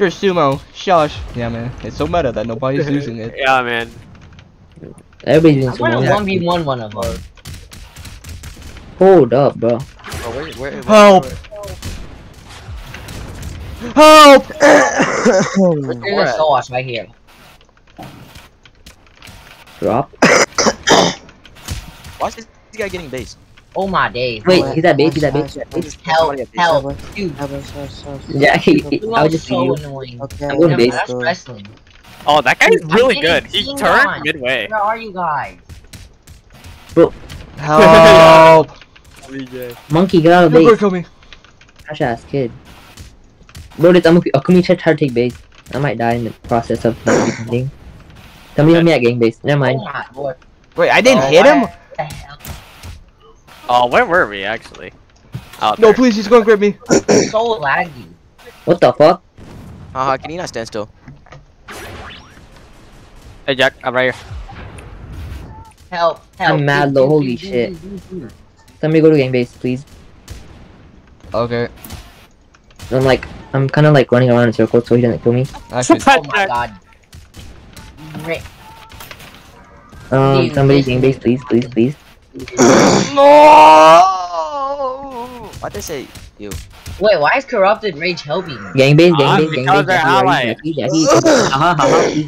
B: You're sumo. Shush. Yeah, man. It's so meta that nobody's using it.
C: Yeah, man.
E: Everybody's
I: I
E: doing
I: want to one v one one of them.
E: Hold up, bro.
A: Bro, where, where, where,
B: Help!
A: where-
B: Help!
A: where's the
I: There's
A: war
I: a
A: at?
I: sauce right here.
E: Drop.
A: Why is this guy getting base?
I: Oh my days.
E: Wait, he's at base. He's at
G: Nice,
E: base.
G: nice,
E: He's at base.
I: Help,
A: Somebody at base.
I: help, dude.
G: Yeah, so- so- so-
E: Yeah, he, he, I
I: are
E: was just
I: so
E: you.
I: annoying.
G: Okay,
E: I'm going
I: Yeah,
E: base.
I: That's wrestling.
C: Oh, that guy's
I: Dude,
C: really good. He turned
I: on.
C: midway.
I: Where are you guys?
B: Help!
E: Monkey, get out of
B: Nobody
E: base.
B: kill me.
E: Trash ass kid. Bro, this Akumi Akumi tried to take base. I might die in the process of defending. Somebody help me at gang base. Never mind.
I: Oh.
B: Wait, I didn't
I: Oh,
B: hit him?
I: What the?
C: Oh, where were we actually? Out
B: No,
C: there.
B: please, he's gonna grab me.
I: So laggy.
E: What the fuck?
A: Haha, can you not stand still?
C: Hey, Jack, I'm right here.
I: Help, help.
E: I'm mad though, holy shit. Somebody go to game base, please.
B: Okay.
E: I'm like I'm kind of like running around in circles so he doesn't kill me.
B: Actually,
I: Oh my god. Great.
E: Um, somebody game base, please, please, please.
A: No! Why'd they say you?
I: Wait, why is corrupted rage helping me?
E: Gang base, gang
C: Ah,
E: base, gang base.
C: they're ally.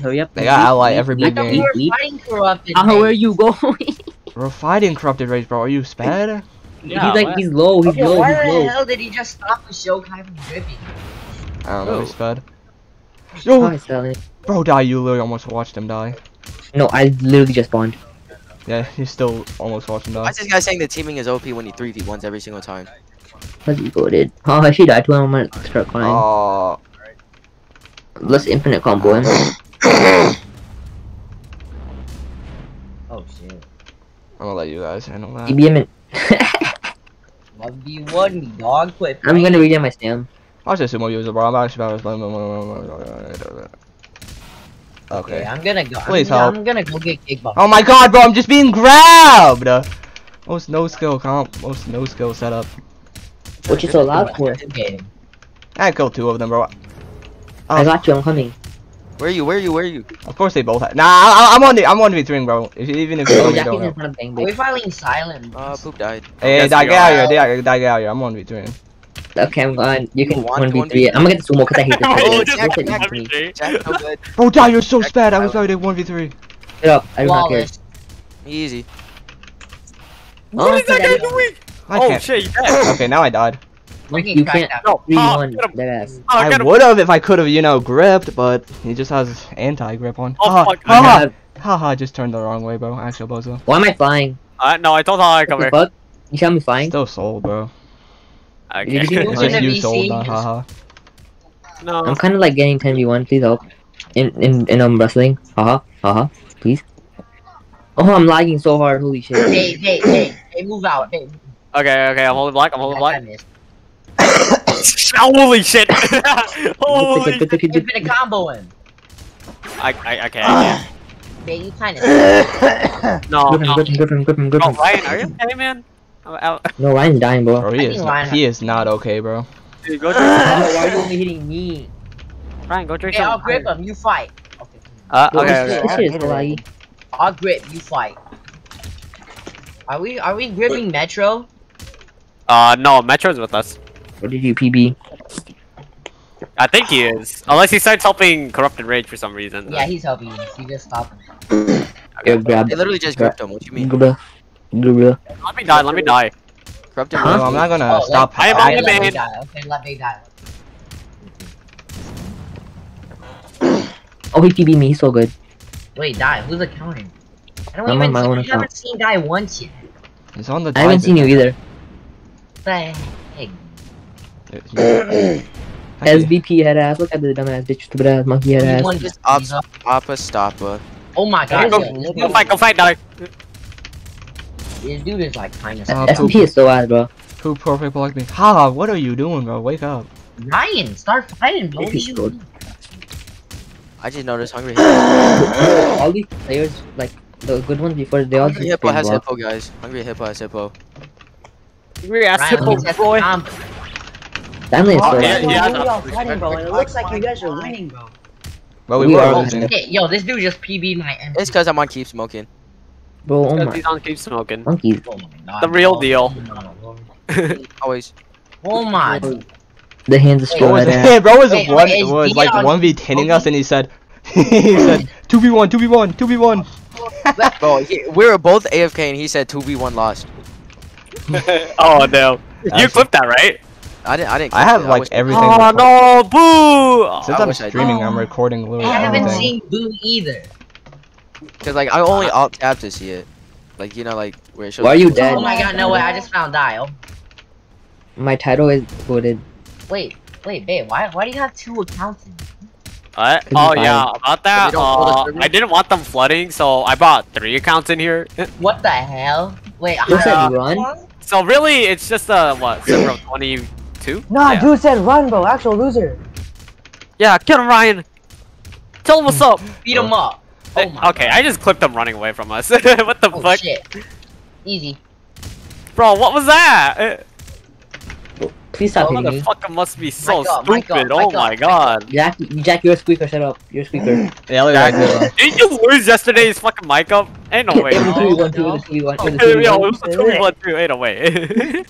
E: Hurry up.
B: They got ally every big
I: thought we
B: game.
I: were fighting corrupted.
E: Haha, where
I: rage.
E: you going?
B: We're fighting corrupted rage, bro. Are you sped?
C: Yeah,
E: he's like,
C: what?
E: he's low, he's
I: Okay,
E: low,
I: why
E: he's
I: the
E: low.
I: hell did he just stop the show kind of dripping?
B: I don't know. He's sped. Yo, bro, die. You literally almost watched him die.
E: No, I literally just spawned.
B: Yeah, you still almost watched him
A: Why
B: die.
A: is this guy saying that teaming is OP when he 3v1s every single time?
E: Let's go, dude. Oh, she died to him. I'm gonna start crying.
B: Oh,
E: Let's infinite combo him.
I: Oh shit.
B: I'm gonna let you guys handle that.
E: EBM and
I: Love you one me dog quit.
E: I'm gonna read my stem.
B: Watch this sumo user, bro. I'm actually about to.
I: Okay,
B: Okay.
I: I'm gonna go.
B: Please
I: I'm,
B: help.
I: I'm gonna go get kickboxed.
B: Oh my god, bro, I'm just being grabbed! Most no skill comp, most no skill setup.
E: What you so loud for?
B: I killed two of them, bro.
E: I got you. I'm coming.
A: Where are you? Where are you? Where are you?
B: Of course they both have. Nah, I, I'm on the, I'm on v 3 bro. If, even if you
E: Oh,
B: only
E: Jackie's
B: don't
E: in
B: know.
E: front of Bang
I: Are we
E: Bang.
I: filing silent?
A: Uh, poop died.
B: Hey, hey, die, get out
C: are.
B: here, die, die, get out here. I'm on the 3
E: Okay, I'm gone. You can
A: One,
E: 1v3. I'm gonna get the sumo because I hate
A: Oh,
E: this.
A: Jack,
E: Jack,
A: Jack,
E: Jack,
A: Jack, no good.
B: Bro, die, you're so sped. I was ready to 1v3.
E: Get up. I do not care.
I: Flawless.
A: Easy.
E: Oh,
C: is that guy doing? Oh shit, you.
B: Okay, now I died.
I: Freaking
E: You can't.
C: No,
E: Three
C: oh,
E: one.
C: get him.
E: Dead ass.
C: Oh,
B: I
C: get
B: would have if I could have, you know, gripped, but he just has anti grip on.
C: Oh,
B: Ha
C: fuck.
B: ha
E: Uh,
B: ha ha! Just turned the wrong way, bro. Actual bozo.
E: Why am I flying?
C: Uh, no, I told her I come here.
E: fuck? You saw me flying?
B: Still soul, bro.
C: Okay.
E: Did you
B: It's
E: see
B: just
I: in
B: you
I: the
B: sold,
I: VC,
B: not
I: just-
B: haha.
C: no.
E: I'm kind of like getting 10v1. Please help. In in in um wrestling. Haha. Haha. Please. Oh, I'm lagging so hard. Holy shit.
I: Hey, hey, hey, hey, move out. Hey,
C: Okay, okay, I'm holding black. I'm holding
I: I
C: black.
I: missed.
C: Holy shit! Holy shit!
I: Infinite combo him.
C: I, I, okay, I can't.
I: Hey, you kind of.
C: No,
E: Grip
C: no.
E: grip him, grip him, grip him,
C: Oh. Ryan, are you okay, man? I'm out.
E: No, Ryan's dying, bro.
B: Bro, he
I: I
B: is not, he is not okay, bro.
C: Dude, go drink some.
E: why are you only hitting me?
C: Ryan, go drink
I: Hey, I'll grip him. You fight. Okay.
C: Uh,
E: Bro,
C: okay,
E: this,
C: okay.
E: this shit is so laggy.
I: I'll grip. You fight. Are we are we gripping Metro?
C: Uh, no, Metro's with us.
E: What did you PB?
C: I think he is. Unless he starts helping Corrupted Rage for some reason.
I: Yeah, he's helping us. He just stopped him.
E: Yo, grab.
A: They literally just grabbed him. What do you mean?
E: Grab. Grab.
C: Let me die, let me die.
A: Corrupted
E: Huh?
B: No, I'm not gonna
I: Oh,
B: stop.
C: I am
I: Okay,
C: on the
I: let
C: main.
I: die. Okay, let me die.
E: Oh, he PB me. He's so good.
I: Wait, die. Who's accounting? I don't
E: I'm
I: even.
E: on my
I: see,
E: own
I: I haven't seen die once yet.
B: He's on the.
E: I haven't seen you either.
I: The heck?
B: bit.
E: SVP head ass. Look at the dumbass bitch, stupid ass monkey head ass.
I: One
A: Just
I: just
A: up,
I: Visa.
A: Appa, stoppa.
I: Oh my god,
C: Go,
I: yo, look
C: go fight, go fight, die.
I: This dude is like kind of.
B: Uh,
E: SVP is so ass, bro.
B: Who perfect blocked me? Haha, what are you doing, bro? Wake up.
I: Ryan, start fighting, bro.
E: If he's
I: You-
E: good.
A: I just noticed Hungry
E: All these players, like the good ones before, they all just
A: Hungry Hippo
E: get
A: has
E: blocked.
A: Hippo, guys. Hungry Hippo has Hippo.
C: Hungry ass
I: Ryan,
C: hippo
I: let's test
C: boy.
I: the combo.
E: Stanley is so
C: Oh, yeah,
E: ass.
C: yeah.
G: Why are y'all fighting, bro? It looks like you guys are winning, bro.
B: But we
E: We
B: were
E: are
B: losing.
E: losing.
I: Hey, yo, this dude just PB my MP.
A: It's because I'm on Keep Smoking.
E: Bro, oh
C: Because
E: my
C: he's on keep smoking.
E: monkeys.
I: Oh.
C: The real deal.
A: Oh Always.
I: Oh my.
E: The hands are
I: Wait,
B: Bro
E: so
B: was,
E: ass.
B: bro was
I: Wait,
B: one
I: wait,
B: was like one v tinning us, and he said, he said two v one, two v one, two v one.
A: Bro, he, we were both AFK and he said 2v1 lost.
C: oh no. You
B: Actually-
C: clipped that, right?
A: I didn't. I didn't.
B: I have
A: it.
B: like
A: I-
B: everything.
C: Oh
B: recorded.
C: no, boo!
B: Since
A: I
B: I'm
A: wish I did.
B: streaming, I'm recording literally
I: I haven't
B: everything.
I: seen Boo either.
A: Cause like I only ah. alt tab to see it. Like you know, like where it shows.
E: Why are you dead?
I: Oh my god, no way, I just found die. Oh,
E: My title is voted.
I: wait, wait, babe, why, why do you have two accounts? in-
C: uh,
E: What?
C: Oh
E: find
C: yeah, about that.
A: They don't hold
C: Uh. I didn't want them flooding, so I bought three accounts in here.
I: What the hell? Wait,
E: You
I: I,
E: said run?
C: So really, it's just a what? Server of twenty-two?
G: Nah,
C: yeah.
G: dude said run, bro. Actual loser.
C: Yeah, get him, Ryan. Tell him what's up.
I: beat him up. Oh my
C: okay,
I: god.
C: I just clipped them running away from us. what the
I: Oh
C: fuck,
I: shit. Easy.
C: bro? What was that? Uh,
E: Please stop hitting me.
C: Motherfucker must be so
I: Mic up, mic up,
C: stupid. oh
I: mic
C: my god.
E: Jack, Jack, you're a squeaker. Shut up. You're a squeaker.
B: Yeah, look at that.
C: Didn't you lose yesterday's fucking mic up? Ain't no way.
E: it was
I: no,
E: three one two. It
I: no.
E: was three one. It was
C: Yo,
E: three
C: it
E: one.
C: was a 2 1 Ain't no way.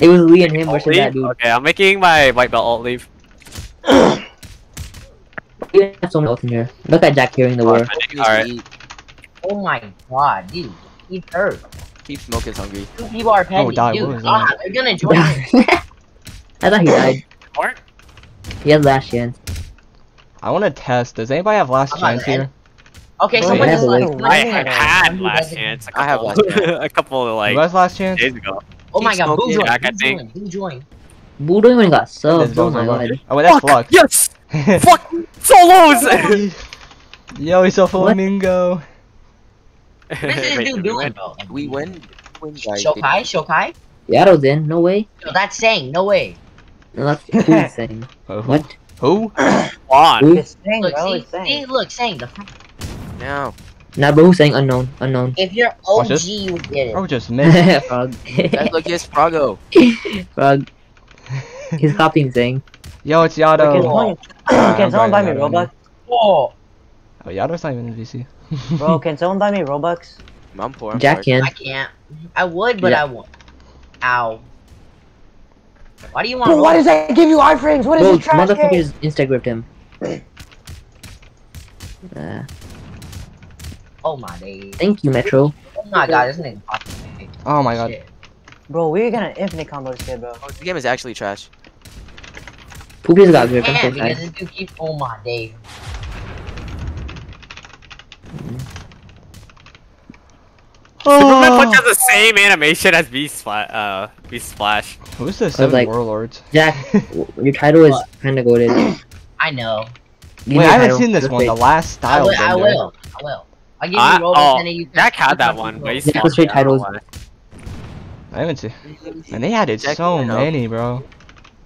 E: It was Lee and him versus that dude.
C: Okay, I'm making my white belt alt leave.
E: You have so many ults in here. Look at Jack carrying the oh, war.
C: Alright.
I: Oh my god, dude. He's hurt.
A: Keep smoking hungry.
I: Two people are oh, pending.
B: die, what
I: dude,
B: was
I: God,
B: that?
I: they're gonna join in.
E: I thought he died.
C: What?
E: He has last chance.
B: I want to test. Does anybody have last
I: I'm
B: chance here?
I: Okay,
G: Bro,
I: someone
E: yeah,
I: just
E: but
I: like.
E: like-
I: someone
C: I
I: just,
C: had last chance. A
A: I have last chance.
C: a couple of like.
B: Who
C: like
B: has last chance?
C: days ago.
I: Oh my god, who
A: smoking.
I: joined?
C: Jack, I
I: Who
C: think.
I: joined? Who joined?
E: Boo don't even got
B: This
E: subs. Oh my god.
B: Oh wait, that's Flux.
C: Yes! Fuck! Solos!
B: Yo, he's a flamingo.
I: What is this dude
C: we
I: doing,
C: win?
I: bro?
A: We win. Win, guys.
I: Shokai? Shokai?
E: Yato's in. No way.
I: No, that's saying, no way.
E: No, that's who's saying.
B: Uh, who?
E: What?
B: Who?
C: On.
E: Who?
G: It's saying,
I: Look,
G: bro.
I: see,
G: It's saying.
I: see, look, saying, the,
A: Now.
E: Nah, bro, who's saying unknown? Unknown.
I: if you're
B: Watch
I: OG,
B: this.
I: you get it.
B: Bro, just missed.
E: Frog.
A: Guys, look, here's Frago.
E: Frog. He's copying saying.
B: Yo, it's
G: Wait, can someone,
B: I'm
G: can someone buy me Robux?
I: Oh,
B: Oh, Yato's not even in VC.
G: Bro, can someone buy me Robux?
A: I'm poor. I'm
E: Jack
A: sorry.
E: can.
I: I can't. I would, but
E: Yeah.
I: I won't. Ow. Why do you want
G: Bro, why does that give you iframes? What is
E: Bro,
G: this trash game?
E: motherfuckers insta-gripped him. Uh,
I: Oh my days.
E: thank you, Metro.
I: Oh my god, this nigga popping.
B: Oh my god.
I: Shit.
G: Bro, we're gonna infinite combo this kid, bro.
A: Oh, this game is actually trash.
E: Poopy's got gripped. I'm
I: Yeah,
E: so
I: because
E: sad.
I: this dude keeps. Oh my days.
C: Superman Punch has the same animation as Beast Splash. Uh, Beast Splash.
B: Who's the seven
E: like-
B: warlords?
E: Jack, your title is kinda goaded.
I: I know.
E: Give
B: Wait, I haven't seen this
E: Let's
B: one. The
E: wait.
B: last
I: I
B: style
I: will. I will. I will. I give you
C: Uh,
I: Robux
C: oh,
I: you can.
C: Jack had that one.
I: fucking
C: But he's
E: Yeah,
C: swapped
E: straight
C: it, I don't
E: titles.
B: I haven't seen. And they added
A: Jack,
B: so many, bro.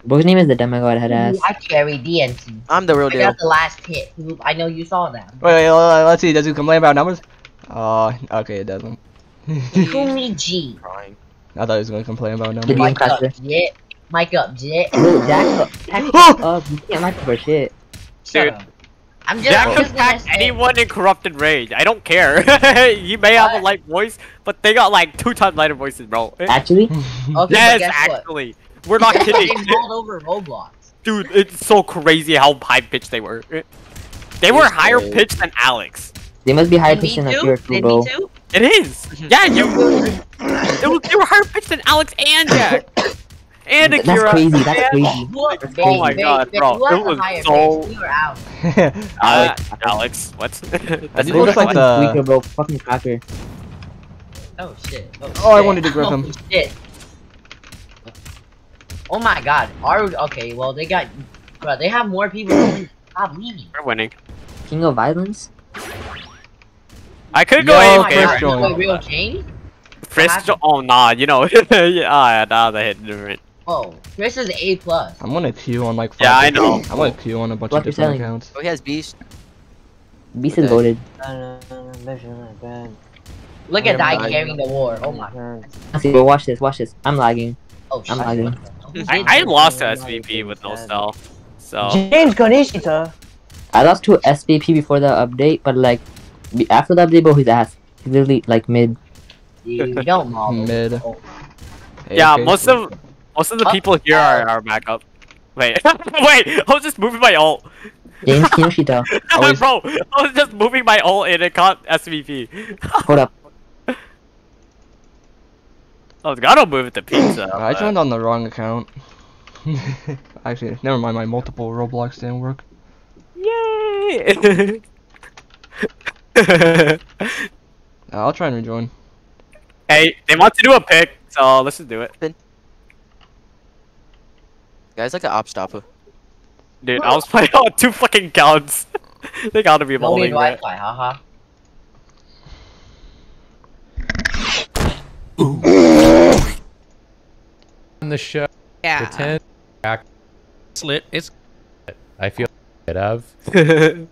E: Bro, his name is the demigod head ass.
I: I carry DNC.
A: I'm the real
I: I
A: deal.
I: got the last hit. I know you saw that.
B: Wait, wait, wait, let's see. Does it complain about numbers? Uh, okay, it doesn't.
I: Kumi G.
A: Crying.
B: I thought he was gonna complain about numbers.
E: you-
I: Mic up,
E: Impressive.
I: Jit. Mic up, Jit.
E: Bro, Jack, Jack, up. You can't like for shit.
C: Dude.
I: I'm just.
C: Jack can
I: just gonna
C: pack anyone in Corrupted Rage. I don't care. you may have a light voice, but they got like two times lighter voices, bro.
E: Actually,
I: Okay,
C: yes,
I: guess what?
C: Actually. We're not kidding.
I: Over Roblox.
C: Dude, it's so crazy how high pitched they were. They were
A: Yes,
C: higher
A: they-
C: pitched than Alex.
E: they must be higher
I: Me
E: pitched than a
I: too?
E: pure two,
I: Did
E: bro.
C: It is. Yeah, you. it was, they were higher pitched than Alex and Jack. And Akira.
E: That's
C: Akira.
E: crazy. That's
C: and-
E: crazy.
I: Look,
E: That's
C: Oh my
I: babe,
C: God,
I: babe,
C: bro, it
I: the
C: was
I: higher
C: so-
I: pitch? We were out.
C: Uh, Alex, what?
B: I
C: That's
B: think
E: Bro,
B: it
E: the
B: looks like
E: fucking
B: the-
E: squeaker, bro. Fucking cracker.
I: Oh shit. Oh,
B: Oh, I wanted to grip him.
I: Oh, shit. Oh my god. Our okay, well they got bro, they have more people than Stop leaving.
C: We're winning.
E: King of violence.
C: I could go
B: Yo,
I: Oh
C: AFK
I: my
B: Frisk
I: god,
C: right
B: joined.
C: now,
I: real
C: but-
I: change?
C: Frisk jo- oh nah, you know. yeah, ah, nah, they hit different.
I: Oh, Chris is A plus.
B: I'm gonna queue on like.
C: Yeah, I know.
B: different- I'm gonna queue on a bunch
E: What
B: of different accounts.
A: Oh, he has Beast.
E: Beast is goaded.
I: Look at Die
A: my
I: carrying the war. Oh my god.
E: See, bro, watch this. Watch this. I'm lagging.
I: Oh
E: I'm
I: shit.
E: lagging.
C: I, I lost to SVP with no cell. So
G: James Konishita.
E: I lost to SVP before the update, but like after the update, bro, he's ass. He's literally like mid.
I: Dude, you don't model.
B: Mid.
I: Oh,
C: yeah,
B: AFK.
C: most of most of the
I: Uh,
C: people here are, are backup. Wait, wait, I was just moving my ult.
E: James Kinoshita.
B: Always-
C: Bro, I was just moving my ult and it caught SVP.
E: Hold up.
C: I was gonna move it to pizza.
B: I
C: but-
B: joined on the wrong account. Actually, never mind. My multiple Roblox didn't work.
C: Yay!
B: Uh, I'll try and rejoin.
C: hey, they want to do a pick, so let's just do it.
A: Guy's like an op stopper.
C: Dude, I was playing on two fucking counts. they gotta be
I: no need
C: molding that.
I: Wi-Fi, haha.
J: On the show.
I: Yeah.
J: Pretend back slit. It's I feel it of.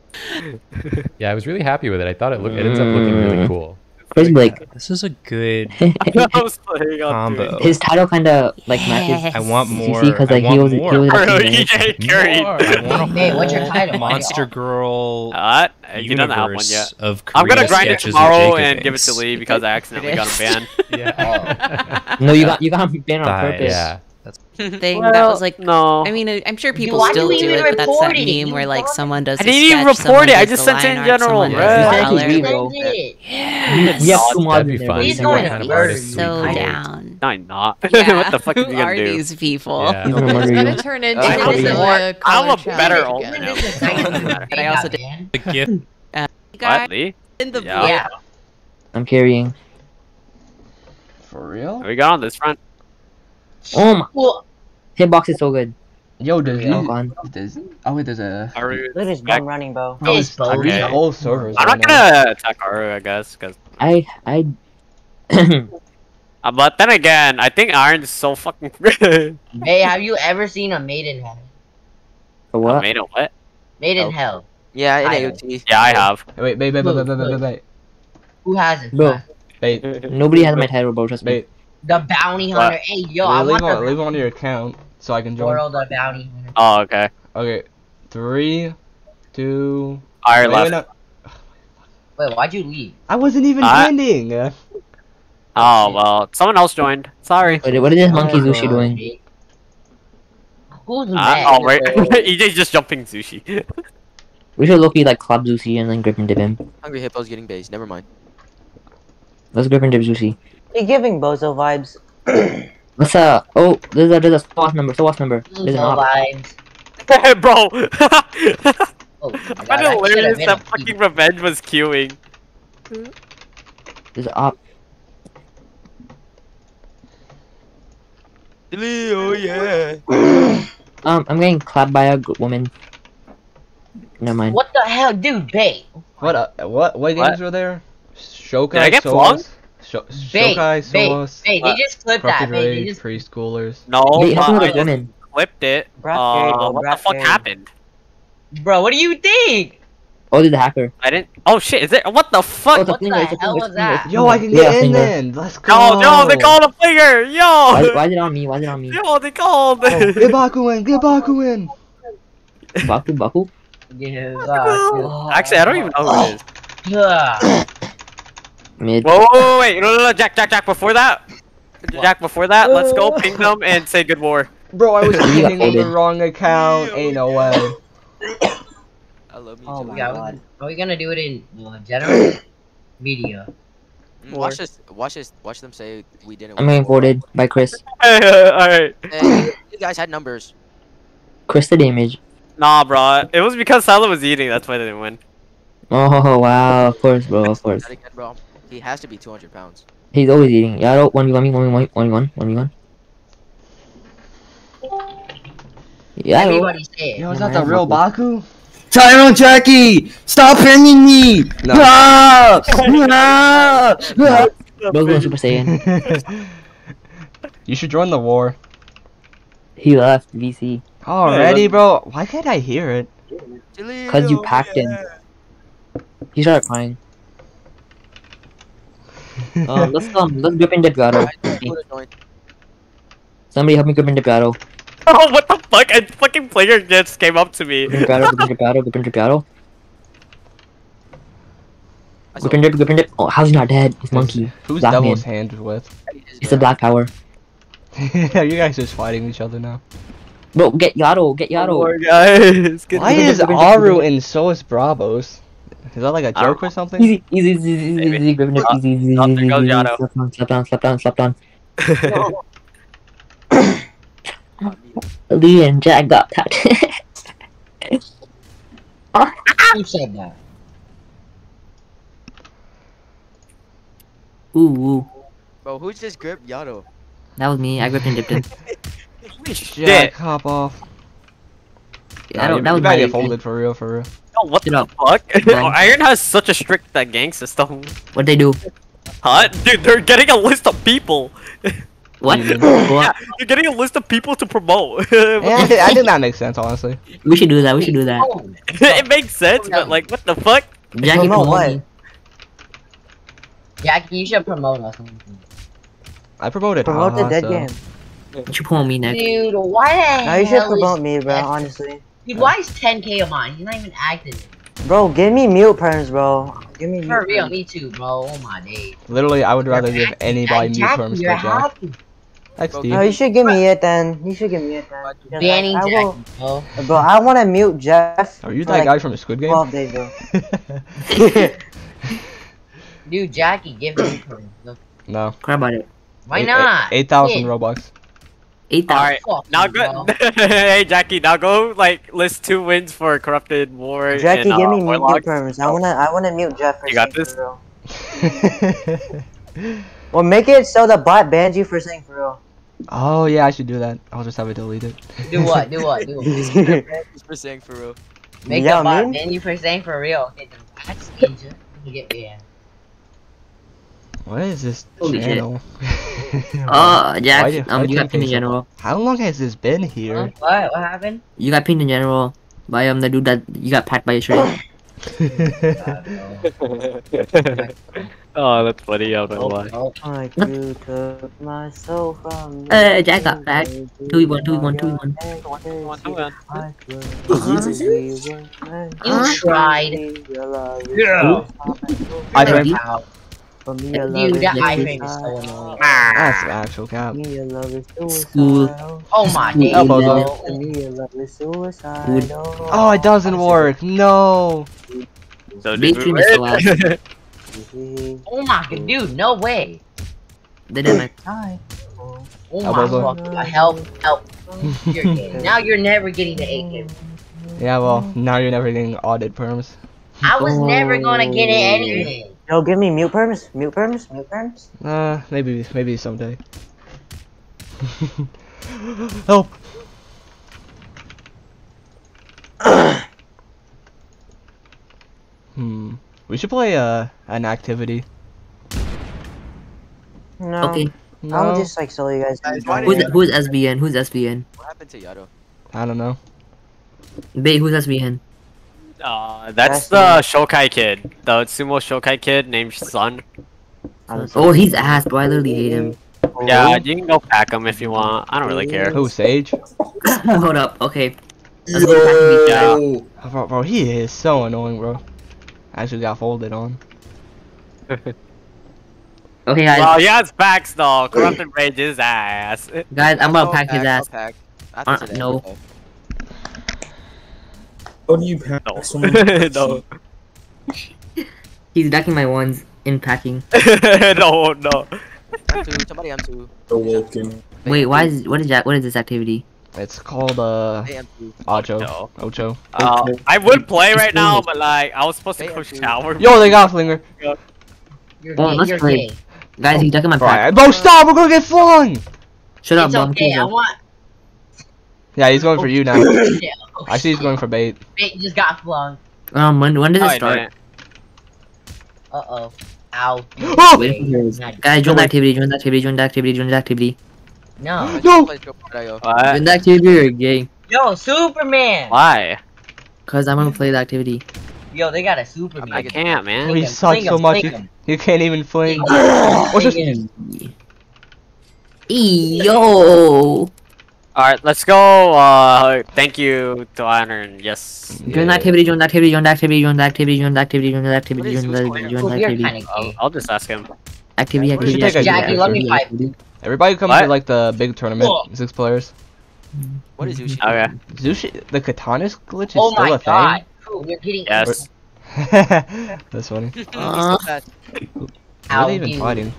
J: Yeah, I was really happy with it. I thought it looked. It ends up looking really mm. cool.
E: Chris Blake.
J: This is a good
C: I was playing on
J: combo.
E: His title kind of like matches.
J: I want
E: CC
J: more.
E: because
J: I
E: like he
J: want
E: was
J: more.
E: he was
C: Bro,
E: actually nice.
C: EJ
J: More. I want a
I: Hey, what's your title?
J: Monster Girl
C: What? You don't have one yet.
J: of
C: I'm gonna grind it tomorrow
J: Jacob
C: and give it to Lee because I accidentally got him banned.
J: Yeah. Oh.
E: No, you got you got him banned on
J: Bye,
E: purpose.
J: Yeah. That's
K: thing that was like
C: no.
K: I mean, I- I'm sure people
I: why
K: still
I: do you
K: do
I: even
K: it, but that's that
I: report it?
K: meme where like someone does.
C: I
K: a
C: didn't even
K: sketch,
C: report it, I just sent it in
K: line art,
C: general,
K: someone
C: bruh.
K: does the
E: Exactly,
K: color.
E: we bro.
I: it.
E: You have
J: That'd be fun.
I: He's going to
J: kind of
I: murder
J: artist
I: you.
J: we
K: So down.
C: No, I'm not.
K: Yeah.
C: what the fuck
K: Who
C: is he gonna
K: are
C: do?
K: these people?
J: Yeah.
E: He's gonna
L: It's gonna turn into
C: I hope
L: the
C: so.
L: color
C: I'm a better
L: again.
C: alt
I: When
C: now.
I: does the second
K: But I also did-
J: The gift.
K: Uh, you
C: What, Lee?
K: in the
C: Yeah.
I: Yeah.
E: I'm carrying.
B: For real?
C: We got on this front.
E: Oh my!
I: Well,
E: Hitbox is so good.
B: Yo, does
E: Oh,
B: he?
E: gone.
B: Does oh wait, there's a.
C: Are we?
G: Look at his
C: back?
G: bum running, bro.
B: Oh,
I: Yes,
B: it's
I: bro.
C: Okay.
B: whole servers.
C: I'm
B: right
C: not gonna attack Aru, I guess, because.
E: I I.
C: Uh, but then again, I think Iron's so fucking.
I: hey, have you ever seen a Maiden Hell?
E: For what?
C: Made a what?
I: Maiden
A: Oh.
I: Hell.
A: Yeah, in AOT.
C: Yeah, I have.
B: Wait, wait, wait, wait, wait, wait, wait, wait,
I: Who has it?
E: Bro,
B: wait,
E: nobody has my title, bro. Trust me.
I: The Bounty Hunter. Hey, yo, I
B: leave,
I: want
B: on,
I: the
B: leave on your account so I can join.
I: World the Bounty Hunter.
C: Oh, okay.
B: Okay, three, two.
C: Iron
B: wait, wait,
C: left.
B: no.
I: Wait, why'd you leave?
B: I wasn't even
C: I-
B: trending. Uh,
C: Oh well, someone else joined. Sorry.
E: Wait, what is this monkey
I: Oh,
E: Zushi
I: God.
E: doing?
I: Who's
C: Uh,
I: that?
C: oh wait, EJ's just jumping sushi.
E: We should look like club sushi and then grip and dip him.
A: Hungry Hippo's getting based. Never mind.
E: Let's grip and dip sushi.
G: You're giving bozo vibes.
E: What's uh? Oh, there's a there's a SWAT number. SWAT number. There's
I: No
E: op.
I: vibes.
C: Bro,
I: Oh,
C: I
I: God,
C: find
I: that
C: hilarious that
I: a
C: fucking revenge was queuing.
E: There's an op.
A: Leo, yeah.
E: Um, I'm getting clapped by a g- woman. Never mind.
I: What the hell, dude? Bait.
B: what? Uh, what? What games
C: What?
B: were there? Shokai.
C: Did I get
B: Solas, Sho-
I: Bait.
B: Shokai,
I: Bait.
B: Solas,
I: Bait. They just clipped that.
B: Crooked
I: Bait. They just.
B: Preschoolers.
C: No,
E: Wait,
C: but
E: help me with
C: I
E: a
C: just
E: woman.
C: clipped it.
G: Brad
C: Uh,
G: bro,
C: what the fuck happened?
I: Bro, what do you think?
E: Oh, there's a hacker.
C: I didn't. Oh shit! Is it? What the
E: Oh,
C: fuck?
E: it's a
I: What
E: finger.
I: the hell was
E: it's a finger,
I: that?
B: Yo, I
E: finger.
B: can
E: Yeah,
B: get in
E: finger.
B: then. Let's go.
C: No, no, they called a finger. Yo,
E: why is it on me? Why is it on me?
C: yo, they called.
B: Oh, get Baku in. Get Baku in.
E: Baku, Baku.
I: Yeah,
C: Actually, I don't even know who it is.
I: God.
E: Mid.
C: Whoa, whoa, whoa, wait, no, no, no, Jack, Jack, Jack. Before that, Jack. Before that, let's go ping them and say good war.
B: Bro, I was
E: You got
B: on the wrong account. Ain't no way.
A: I love me
G: Oh
A: too.
G: my
I: Yeah,
G: god.
I: Are we gonna do it in uh, general media?
A: Mm, Watch this. Watch this. Watch them say we didn't.
E: I'm
A: win.
E: getting voted by Chris.
C: Alright.
A: Hey, you guys had numbers.
E: Chris the damage.
C: Nah, bro. It was because Salah was eating. That's why they didn't win.
E: Oh wow, of course, bro, of course.
A: Again, bro. He has to be 200 pounds.
E: He's always eating. Yaro, one v one me, one v one, one v one, one v one. Yaro.
I: Everybody say it.
B: Yo, is that the real Baku?
M: Tyrone Jackie! Stop pinging me!
B: No.
M: Ah! Ah! Ah!
E: Bro's going Super Saiyan.
B: you should join the war.
E: He left VC.
B: Already, bro. Why can't I hear it?
E: Cause you packed him. He started crying. Um, let's um, let's grip and dip Yaro. Somebody help me grip and dip Yaro.
C: Oh, what the fuck? A fucking player just came up to me.
E: Grip and dip Yaro, grip and dip Yaro, grip and dip Yaro. Grip and dip, grip and dip. Oh, how's he not dead? He's monkey.
B: Who's
E: Black
B: Devil's
E: man.
B: hand with?
E: It's the black power.
B: you guys just fighting each other now.
E: Bro, get Yaro, get Yaro.
C: guys.
B: Why is Aru in So Os Brabos? Is that like a
C: I don't
B: joke or something?
E: Easy, easy, easy, easy, easy, easy, grip and dip, easy, easy,
C: Oh,
E: easy,
C: there
E: easy,
C: goes
E: easy,
C: Yaro.
E: slap down, slap down, slap down, slap down. Lee and Jack got tapped. Ah!
I: Who said that?
E: ooh, ooh,
A: Bro, who just gripped Yado?
E: that was me. I gripped and dipped him.
B: Jack, hop off.
E: Yeah,
B: Nah,
E: that,
B: you,
E: that
B: you
E: was
B: gotta
E: my
B: get folded for real, for real.
C: Yo, what
E: Get
C: the
E: up.
C: fuck?
E: Man.
C: Iron has such a strict uh, gang system.
E: What they do?
C: Huh? Dude, they're getting a list of people.
E: What?
B: You mean-
C: yeah,
E: what?
C: you're getting a list of people to promote.
B: Yeah, I, think, I think that makes sense, honestly.
E: We should do that. We should do that.
C: it makes sense, but like, what the fuck?
E: Jackie
G: Promote
E: promote
G: what?
E: me.
I: Jackie, you should promote us.
B: I promoted
G: Promote the dead
B: so-
G: game.
E: You should promote me next.
I: Dude, why the
G: No, you should promote me, bro. Honestly,
I: Dude, why is 10k of mine? He's not even active.
G: bro, give me mute perms, bro. Give me
I: For
G: mute
I: real,
G: perms.
I: me too, bro. Oh my days.
B: Literally, I would rather give anybody
I: Jackie,
B: new terms for
I: you're
B: Jack.
I: happy.
B: Thanks,
A: Bro,
G: No, you should give me it then. You should give me it then. Because
I: Banning
G: I, I will,
I: bro.
G: bro. I want to mute Jeff.
B: Are you that
G: like
B: guy from the Squid Game?
G: 12 days, bro.
I: Dude, Jackie, give me for Look,
B: no.
E: Crap about it.
I: Why
B: Eight-
I: not?
B: Eight thousand
I: Yeah.
B: Robux.
E: Eight thousand.
C: Alright, now
I: you,
C: go. hey Jackie, now go like list two wins for corrupted war.
G: Jackie,
C: and,
G: give
C: uh,
G: me mute
C: Warlock.
G: perms. I wanna, I wanna mute Jeff for
C: You got this?
G: for real. Well, make it so the bot bans you for saying for real.
B: oh yeah, I should do that. I'll just have it deleted.
I: Do what? Do what? Do what?
A: Just for saying for real.
I: Make
G: Yeah,
I: a bot ban you for saying for real. Okay, then that's ninja. You get banned.
B: What is this
E: Holy shit.
B: channel?
E: Oh, Jack,
B: Why do- why
E: um, you got
B: you
E: pinned in general.
B: How long has this been
I: Huh?
B: here?
I: What? What happened?
E: You got pinned in general by um the dude that you got packed by a shrink.
C: oh, that's funny. I don't know why.
I: Oh,
G: Like you took my soul from me.
E: Uh, Jack got packed. Two v one, two v one, two v one.
I: You tried.
G: Yeah.
B: I tried.
I: Wow.
G: For me,
E: Dude,
G: your love is
E: that
I: iframe is so
G: suicide.
I: annoying.
B: That's actual cap.
G: For me, your love is
E: School.
G: suicide.
I: Oh my
E: School
I: days.
B: Elbows
I: bro.
B: up.
G: For me, your love is suicide.
E: Dude.
B: Oh, oh, it doesn't work. No.
C: So
E: Big
C: did
E: team
C: we
E: is so
C: win?
I: Oh my god, dude, no way.
E: The dynamic.
I: Oh my
B: Elbows up.
I: god, help, help. You're gay. Now you're never getting the 8
B: Yeah, well, now you're never getting audit perms.
I: I was never gonna get it oh. anyway.
G: Yo, give me mute perms. Mute perms. Mute perms.
B: Uh, maybe, maybe someday. Help! hmm. We should play uh an activity.
G: No.
E: Okay.
B: No,
G: I'll just like solo you guys.
A: Guys,
E: Who's who's SBN? Who's SBN?
A: What happened to Yado?
B: I don't know.
E: Babe, who's SBN?
C: Uh, that's
G: That's
C: the Shokai kid, the sumo Shokai kid named Sun.
E: Oh, he's ass, bro. I literally hate him.
C: Yeah, you can go pack him if you want. I don't really care.
B: Who, Sage?
E: Hold up. Okay. Let's go back to the
C: Yeah.
B: Oh, Bro, bro, he is so annoying, bro. Actually got folded on.
E: Okay, guys.
C: Well, he has packs though. Corrupted rage his ass.
E: Guys, I'm gonna
A: Oh,
E: pack his ass.
A: pack.
E: Uh,
A: think today,
E: no.
A: Okay.
F: How do you pack
C: No.
F: someone?
C: no.
E: He's backing my ones in packing.
C: no, no.
A: M2, somebody M2.
F: Awoken.
E: Wait, why is what is that? What is this activity?
B: It's called uh Ocho.
C: No.
B: Ocho.
C: Uh, I would play right now, but like I was supposed to go shower.
B: Yo, they got Flinger.
I: You're
E: Well,
I: gay.
E: let's
I: You're
E: play.
I: gay.
E: Guys, he's ducking my
B: Bro,
E: pack.
B: bro, stop! We're gonna get flung.
E: Shut up,
I: It's
E: bum.
I: okay. I want.
B: Yeah, he's going for you now.
I: Yeah. Oh,
B: I see he's going for bait.
I: Bait just got flung.
E: Um, when when does it
C: I
E: start?
C: didn't.
I: Uh oh. Ow.
B: Oh!
E: Wait, guys, join the activity. Join the activity. Join the activity. Join the activity.
I: No.
B: No!
A: Play Joe Pardayo.
C: What?
E: Join the activity. You're gay.
I: Yo, Superman.
C: Why?
E: Cause I'm gonna play the activity.
I: Yo, they got a Superman.
C: I can't, man.
B: He
I: him,
B: sucks
I: fling
B: so
I: him,
B: much.
I: fling
B: You, you can't even fling.
I: Fling
B: What's this?
I: him.
E: Yo.
C: Alright, let's go. Uh, thank you to Honor and yes.
E: Join the activity. Join the activity. Join the activity. Join the activity. Join the activity. Join the activity. Join the activity. Join the activity.
C: I'll. I'll just ask him.
E: Activity.
B: We
E: Activity.
B: take
E: activity,
I: Jackie, let me
E: activity,
I: fight.
B: Everybody come
C: What?
B: to like the big tournament.
I: Whoa.
B: Six players.
A: What is Zushi?
C: Okay.
B: Zushi, the katanas glitch is
I: Oh
B: still a
I: god. Bro, you're getting
C: Yes.
B: thing. That's funny.
E: Uh,
B: What are they even
I: dude.
B: fighting?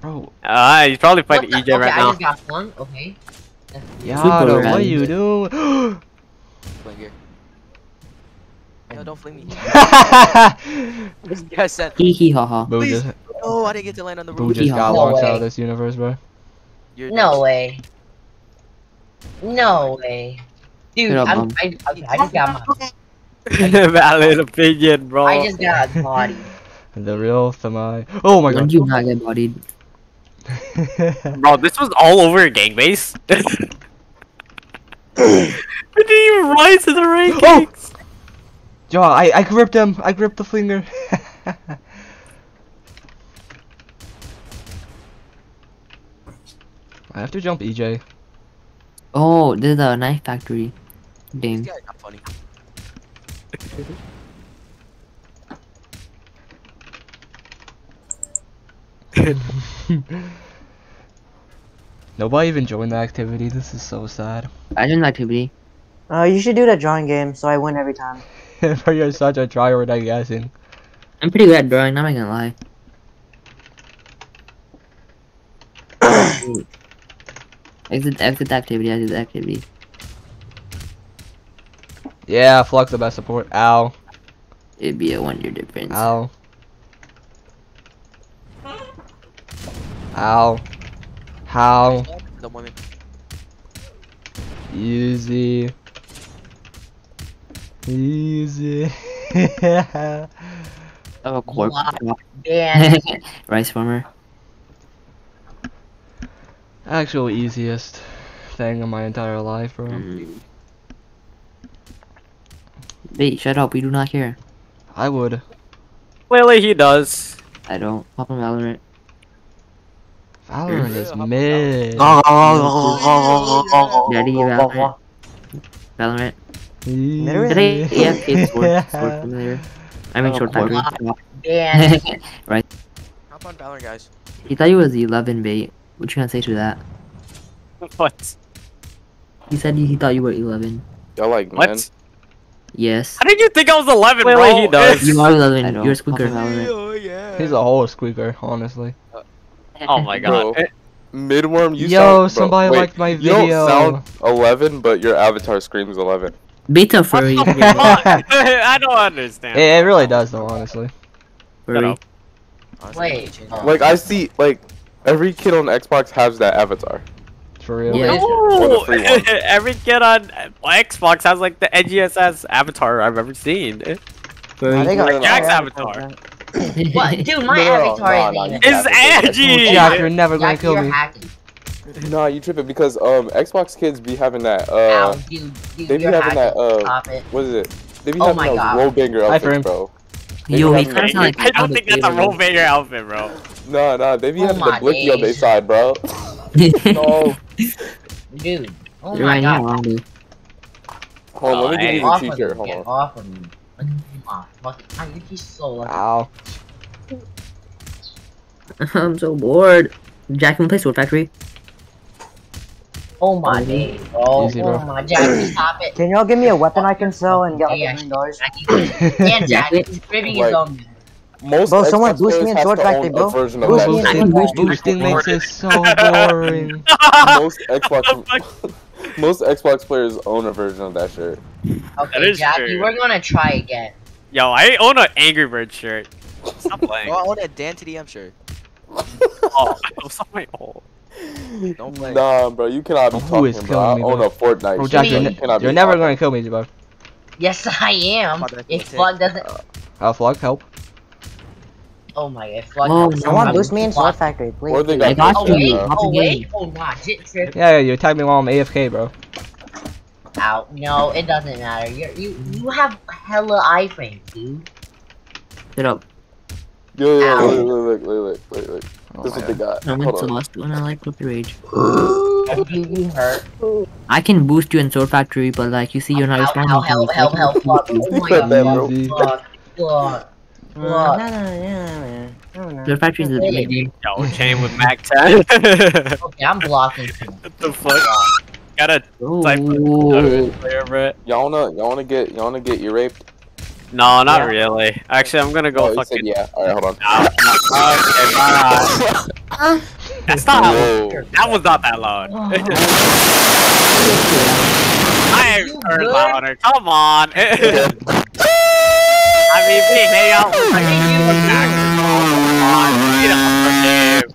B: Bro,
C: Uh, he's probably fighting EJ
I: okay,
C: right
I: I
C: now.
I: just got flung. Okay.
B: Yado, what are you doing?
A: Flinger. Yo, don't fling me. This guy said,
E: hee hee ha ha.
B: Boo
A: Please.
B: just,
A: "Oh, I didn't get to land on the roof.
B: Boo just got
I: No
B: launched out of this universe, bro.
A: You're
I: No
A: next.
I: way. No way. Dude,
E: up,
I: I'm,
E: Mom.
I: I, I just got my,
C: Valid opinion, bro.
I: I just got a body.
B: The real Thamai. Oh my
E: When
B: god.
E: do you not get bodied?
C: Bro, this was all over again base i didn't even rise to the rankings? Oh!
B: Yo, I, I gripped him. I gripped the finger. I have to jump EJ.
E: Oh, there's a knife factory. Dang.
A: This.
B: Nobody even joined the activity. This is so sad.
E: I didn't activity.
G: Uh, you should do the drawing game so I win every time.
B: Bro, you're such a tryhard, I guessing.
E: I'm pretty good at drawing, I'm not gonna lie. exit exit the activity, exit the activity.
B: Yeah, Flux the best support. Ow.
E: It'd be a one year difference.
B: Ow. Ow. How?
A: The women.
B: Easy. Easy.
E: Oh, a corpse.
I: Dan.
E: Rice farmer.
B: Actual easiest thing in my entire life, bro.
E: Mm. Wait, shut up. We do not care.
B: I would.
C: Clearly he does.
E: I don't. Pop on Valorant.
B: Valorant is mid.
E: Daddy, Valorant. Valorant. Did I AFK sword, sword familiar? I mean,
B: Oh,
E: short
B: corpse.
E: factory.
I: Dan.
E: right.
A: Hop on Valorant, guys.
E: He thought he was 11 bait. What you gonna say to that?
C: What?
E: He said he, he thought you were 11.
L: Y'all like men?
C: What?
E: Yes.
C: How did you think I was 11,
A: Clearly
C: bro?
A: he does.
E: You are 11. You're a squeaker. Valorant.
A: Oh yeah.
B: He's a whole squeaker, honestly.
C: Oh my god.
L: Bro, Midworm, you
B: Yo,
L: sound, bro,
B: somebody
L: wait,
B: liked my video.
L: You don't
B: video.
L: sound 11, but your avatar screams 11.
E: Beta furry.
C: What the fuck? I don't understand.
B: It, it really does, though, honestly.
E: furry.
A: Honestly,
I: Wait.
A: I can't change
L: Like, I see, like, every kid on Xbox has that avatar.
B: For real.
E: Yeah.
C: No!
L: the free one.
C: Every kid on Xbox has like the edgiest ass avatar I've ever seen.
G: Nah,
E: Furry.
G: they got
C: Jack's
G: all
C: avatar.
G: Avatars,
I: What? Dude, my
L: No,
I: avatar
L: nah,
I: is
L: nah,
I: even.
L: you
C: It's
L: have to-
C: edgy!
B: Jack, you're never gonna
I: Jack,
B: kill
I: you're
B: me.
I: hacking.
L: Nah, you tripping because um Xbox kids be having that
I: Ow,
L: uh
I: dude, dude,
L: they be
I: you're
L: having that uh
I: Stop it.
L: what is it? They be
I: Oh
L: having
I: my
L: those
I: God.
L: roll banger
B: Hi,
L: outfits,
B: Frim.
L: bro.
E: Yo,
L: They
E: he
L: be
E: kind of
L: having
E: sound like
C: I don't think that's a roll banger outfit, bro.
L: No, no, they be
I: Oh
L: having the blicky on their side, bro.
I: No. Dude. Oh
E: You're
I: my
E: right
I: god.
E: here, wrong dude.
L: Hold on, let me
C: Oh,
L: give you
I: Get off
L: the
I: of
L: t-shirt.
I: me.
L: Hold
I: Get
L: on.
I: Off of me. On. Fuck it. Man, You're so lucky.
B: Ow.
E: I'm so bored. Jack, can we play Sword Factory?
I: Oh my days, bro. Oh my Jackie, stop it.
G: Can y'all give me a weapon I can sell and get like
I: Yeah,
G: a million dollars?
I: Jackie. Dan, Jack,
E: Jackie?
I: he's cribbing his own.
L: Most
G: Bro, someone
L: Xbox
G: boost me
L: players
G: in
L: have
G: Sword Factory,
L: own
G: bro.
L: Version of
G: Boost
L: that
G: me in
L: shit.
E: can.
B: Boosting makes it so boring.
L: Most Xbox most Xbox players own a version of that shirt.
I: Okay,
C: is
I: Jackie,
C: true.
I: we're gonna try again.
C: Yo, I own an Angry Bird shirt. Stop playing.
A: Oh, I own a Dan to DM shirt.
C: oh, I'm sorry. Oh.
A: Don't play.
L: Nah, bro, you cannot be
B: Who
L: talking,
B: is
L: bro. I
B: killing me,
L: own a Fortnite
B: Bro,
L: shirt.
B: Jack,
I: me.
B: you're,
L: You
B: ne- you're never
L: talking.
B: gonna kill me, bro.
I: Yes, I am.
A: Fuck, that's
I: If
A: sick.
I: Flug doesn't.
B: Uh, Flug, help.
I: Oh my god, Flug.
E: Oh,
I: doesn't-
G: Someone
E: no.
G: boost me in Sword Factory, please.
L: Or they got
E: I got
I: Oh
L: this
E: you.
L: shit,
I: wait,
L: uh,
I: oh
E: in
I: wait, oh nah.
B: Yeah, yeah, you attacked me while I'm AFK, bro.
I: Out. No, it doesn't matter. You're, you you have hella iframes, dude.
E: Shut up.
L: Yo, yo,
I: Ow.
L: look, look, look, look, look, look.
B: Oh
L: This is what they got.
E: I'm
L: Hold
E: into
L: on.
E: lost when I like Puppy Rage.
I: You hurt.
E: I can boost you in Sword Factory, but like you see, you're not responding
I: help,
E: to
I: help,
E: me.
I: help, help, Flug. Oh my
L: Clip that,
I: god,
L: bro.
B: Easy.
I: Flug, Flug,
G: Nah,
I: Flug.
G: nah, nah, yeah, man.
E: Sword Factory is a
I: Wait.
E: big game.
C: Yo, chain with Mac 10.
I: Okay, I'm blocking him.
C: what the fuck? Gotta type
E: Oh,
C: player, bro.
L: Y'all wanna, y'all wanna get, y'all wanna get ear raped?
C: No, not
I: Yeah.
C: really. Actually, I'm gonna go
L: oh,
C: fucking.
L: yeah. All right, hold on.
C: No, no. Okay, bye. That's not.
L: Whoa.
C: That was not that loud. Oh. I
I: You
C: am louder. Come on. I mean, we hang out with like you. Come on, get up for game.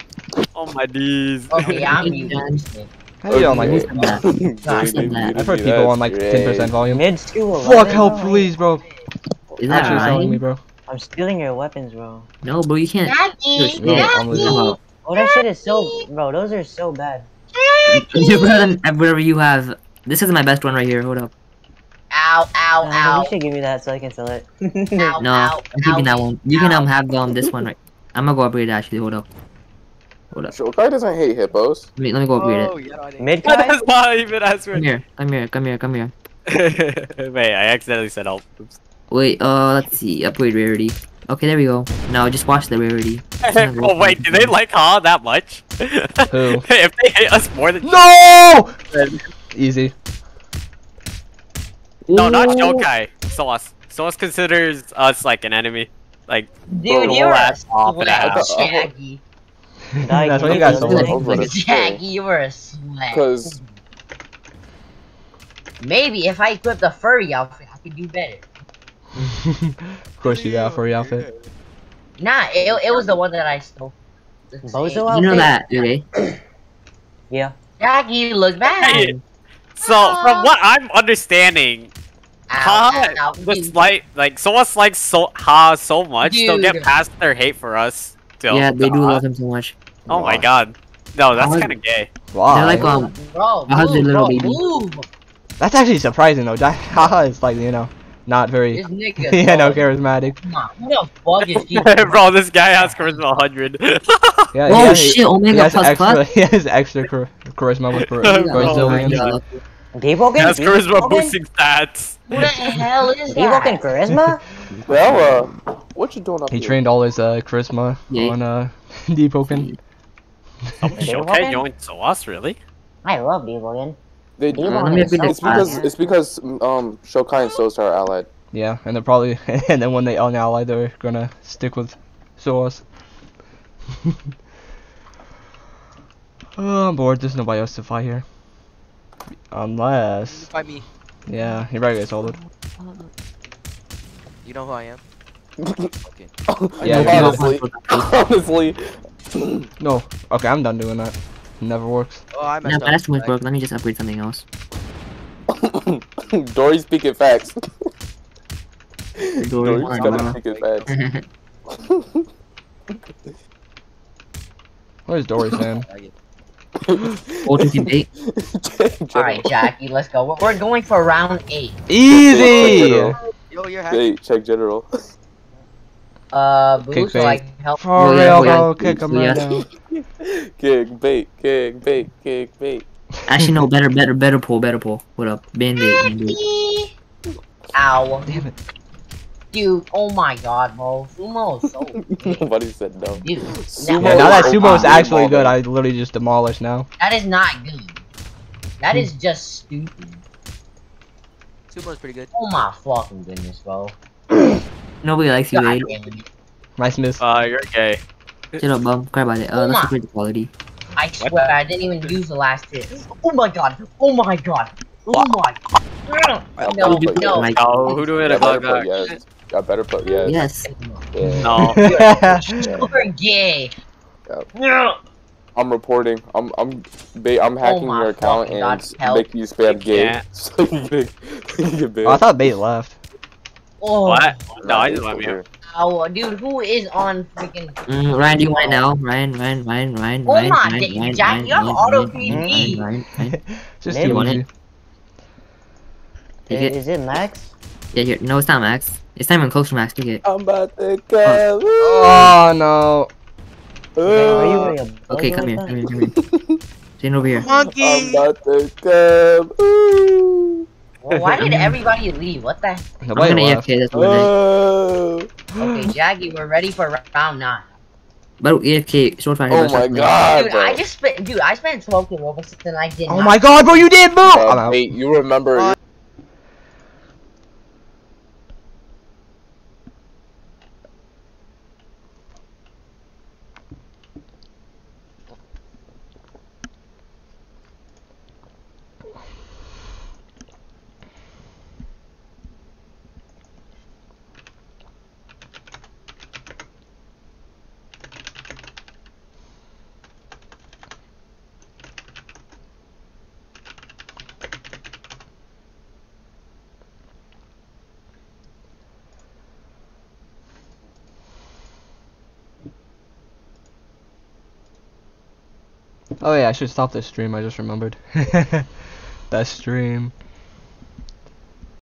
C: Oh my knees.
I: Okay, I'm muted.
B: How you don't like
E: Who said that?
L: Dang,
E: said that.
B: I've heard people on like 10% volume.
G: Mid skill
B: Fuck, help, please, bro.
E: Is that
B: Actually selling me, bro.
G: I'm stealing your weapons, bro.
E: No, bro, you can't.
I: Jackie,
B: No, I'm
E: Come
B: legit.
E: out.
G: Oh, that shit is so, bro. Those are so bad.
E: You're better than whatever you have. This is my best one right here. Hold up.
I: Ow, ow,
G: Nah,
I: ow.
G: you should give me that so I can sell it.
I: Ow,
E: No,
I: ow,
E: I'm keeping that one. You can um have um this one right. I'm gonna go upgrade it, actually. Hold up. Hold up.
L: Shokai doesn't hate hippos.
E: Let me, let me go up read
A: Oh,
E: it.
A: yeah, no, I didn't.
G: Mid
C: That
G: guy?
C: is not even as
E: Come here, come here, come here, come here.
C: Wait, I accidentally said help. Oops.
E: Wait, uh, let's see. Upgrade rarity. Okay, there we go. Now just watch the rarity.
C: oh wait, do they like Ha that much?
B: Who?
C: if they hate us more than
B: No! Easy.
C: no, not Shokai, Sauce. Sauce considers us like an enemy. Like
I: Dude, you're a
C: ass off and ass.
I: Shaggy.
B: That's what you guys
L: Like, over the
I: Shaggy, you were a sweat.
L: Because
I: Maybe if I equip the furry outfit, I could do better.
B: of course you got for furry outfit.
I: Nah, it, it was the one that I stole.
G: Bozo
E: You know
G: outfit?
E: that, okay?
G: Yeah.
I: Shaggy, look back.
C: Hey, so from what I'm understanding, Ha
I: Ow, ow,
C: the
I: dude.
C: slight like Sauce likes so Ha so much they'll get past their hate for us. Still,
E: Yeah, they do love him so much.
C: Oh my god. No, that's kind of gay.
B: Wow.
E: They're like um,
I: Bro,
E: I was
I: move,
E: little
I: bro,
E: baby.
I: move.
B: That's actually surprising though. Jack Haha is like, you know, not very
I: This nigga.
B: yeah, no charismatic.
I: Come on, who the fuck is he?
C: Bro, this guy has charisma 100.
B: Yeah,
E: Oh,
B: yeah,
E: shit, Omega
B: has
E: plus
B: extra,
E: plus?
B: He has extra char- charisma with Bra-
C: Oh,
B: Brazilian.
E: yeah.
G: Deepwoken?
C: has charisma
G: Deepwoken?
C: boosting stats.
I: Who the hell is
G: Deepwoken
I: that?
G: charisma?
L: Bella, what you doing up
B: He
L: here?
B: trained all his uh, charisma
E: Yeah.
B: on uh,
C: Deepwoken.
G: They
C: Shokai
G: walking?
C: joined Sauce, really?
G: I love Deepwoken.
L: They,
G: Deepwoken
E: Let me
G: is so
L: it's because it's because um Shokai and Sosa are allied.
B: Yeah, and they're probably and then when they unally, they're gonna stick with Soas. oh, I'm bored. There's nobody else to fight here, unless
A: Fight me.
B: yeah, he probably gets ulted.
A: You know who I am? okay.
B: Yeah,
L: honestly, honestly,
B: No, okay, I'm done doing that. Never works.
A: Oh, I
E: No,
A: messed
E: but that's
A: up.
E: too much broke. Let me just upgrade something else.
L: Dory speaking facts.
E: Dory,
L: Dory's
E: why
L: gotta
E: not?
L: speak facts.
B: Where's Dory saying?
E: Ultimate bait.
I: Alright, Jackie, let's go. We're- We're going for round eight.
B: Easy.
L: General.
A: Yo, you're happy.
L: Hey, check general.
I: Uh, Boo,
B: Kick
I: so
B: bait.
I: I can help.
B: For
E: yeah,
B: real,
E: yeah,
B: bro.
E: yeah,
B: Kick him
E: yeah.
B: right now.
L: kick bait, kick bait, kick bait.
E: Actually, no, better, better, better pull, better pull. What up? Band-aid, band-aid.
I: Ow.
B: Damn it.
I: Dude, oh my god, bro. Sumo is so.
L: Nobody said no.
I: Dude,
L: Sumo
B: Yeah, now that Sumo is actually good. I literally just demolished now.
I: that is not good. That is just stupid.
A: Sumo's pretty good.
I: Oh my fucking goodness, bro.
E: Nobody likes you,
I: God
E: Wade.
I: damn it.
B: Nice miss.
C: Uh, you're gay.
E: Shut up, bum. Cry about it. Uh, let's upgrade the quality.
I: I swear, I didn't even use the last hit. Oh my god. Oh my god. Oh my god. No,
L: But
I: no.
E: Like,
C: Oh, who do it
L: I
C: a
L: better
C: bug
L: put yes. I better put yes.
E: yes.
L: Yeah.
C: No.
I: Super gay.
L: Yep.
I: No.
L: I'm reporting. I'm I'm ba- I'm hacking
I: my
L: your account and
I: God,
L: making you spam gay.
C: can't.
L: So you can, you can.
B: Oh, I thought bait left.
I: Oh,
C: What? No, I
L: Nah,
C: just let me.
L: over
I: ow, dude, who is on freaking?
E: Mm, Ryan, do you want it now? Ryan, Ryan, Ryan, Ryan,
I: Oh
E: Ryan,
I: my
E: Ryan,
I: da-
E: Ryan,
I: Jack,
E: Ryan,
I: you have
E: Ryan,
I: auto
E: Ryan,
I: 3D.
E: Ryan, Ryan, Ryan.
B: Just
E: Maybe.
B: too
E: want
B: easy.
E: it? Take it.
G: Is it max?
E: Yeah, here. No, it's not max. It's not even close to max. Take it.
L: I'm about to go.
B: Oh no.
G: Are you
E: Okay, come here, come here, come here. Stand over here. Monkey.
L: I'm about to go. Ooh.
I: Well, why did everybody leave? What the?
E: I'm gonna. AFK. That's what it is.
L: Oh.
I: Okay, Jackie, we're ready for round nine.
E: But AFK. Short fighter.
L: Oh my god,
I: Dude,
L: bro.
I: I just spent, dude, I spent 12 k Robux and I did
B: Oh
I: not.
B: my god, bro, you did bro! I'm
L: Uh, wait, you remember?
B: Oh yeah, I should stop this stream. I just remembered. that stream.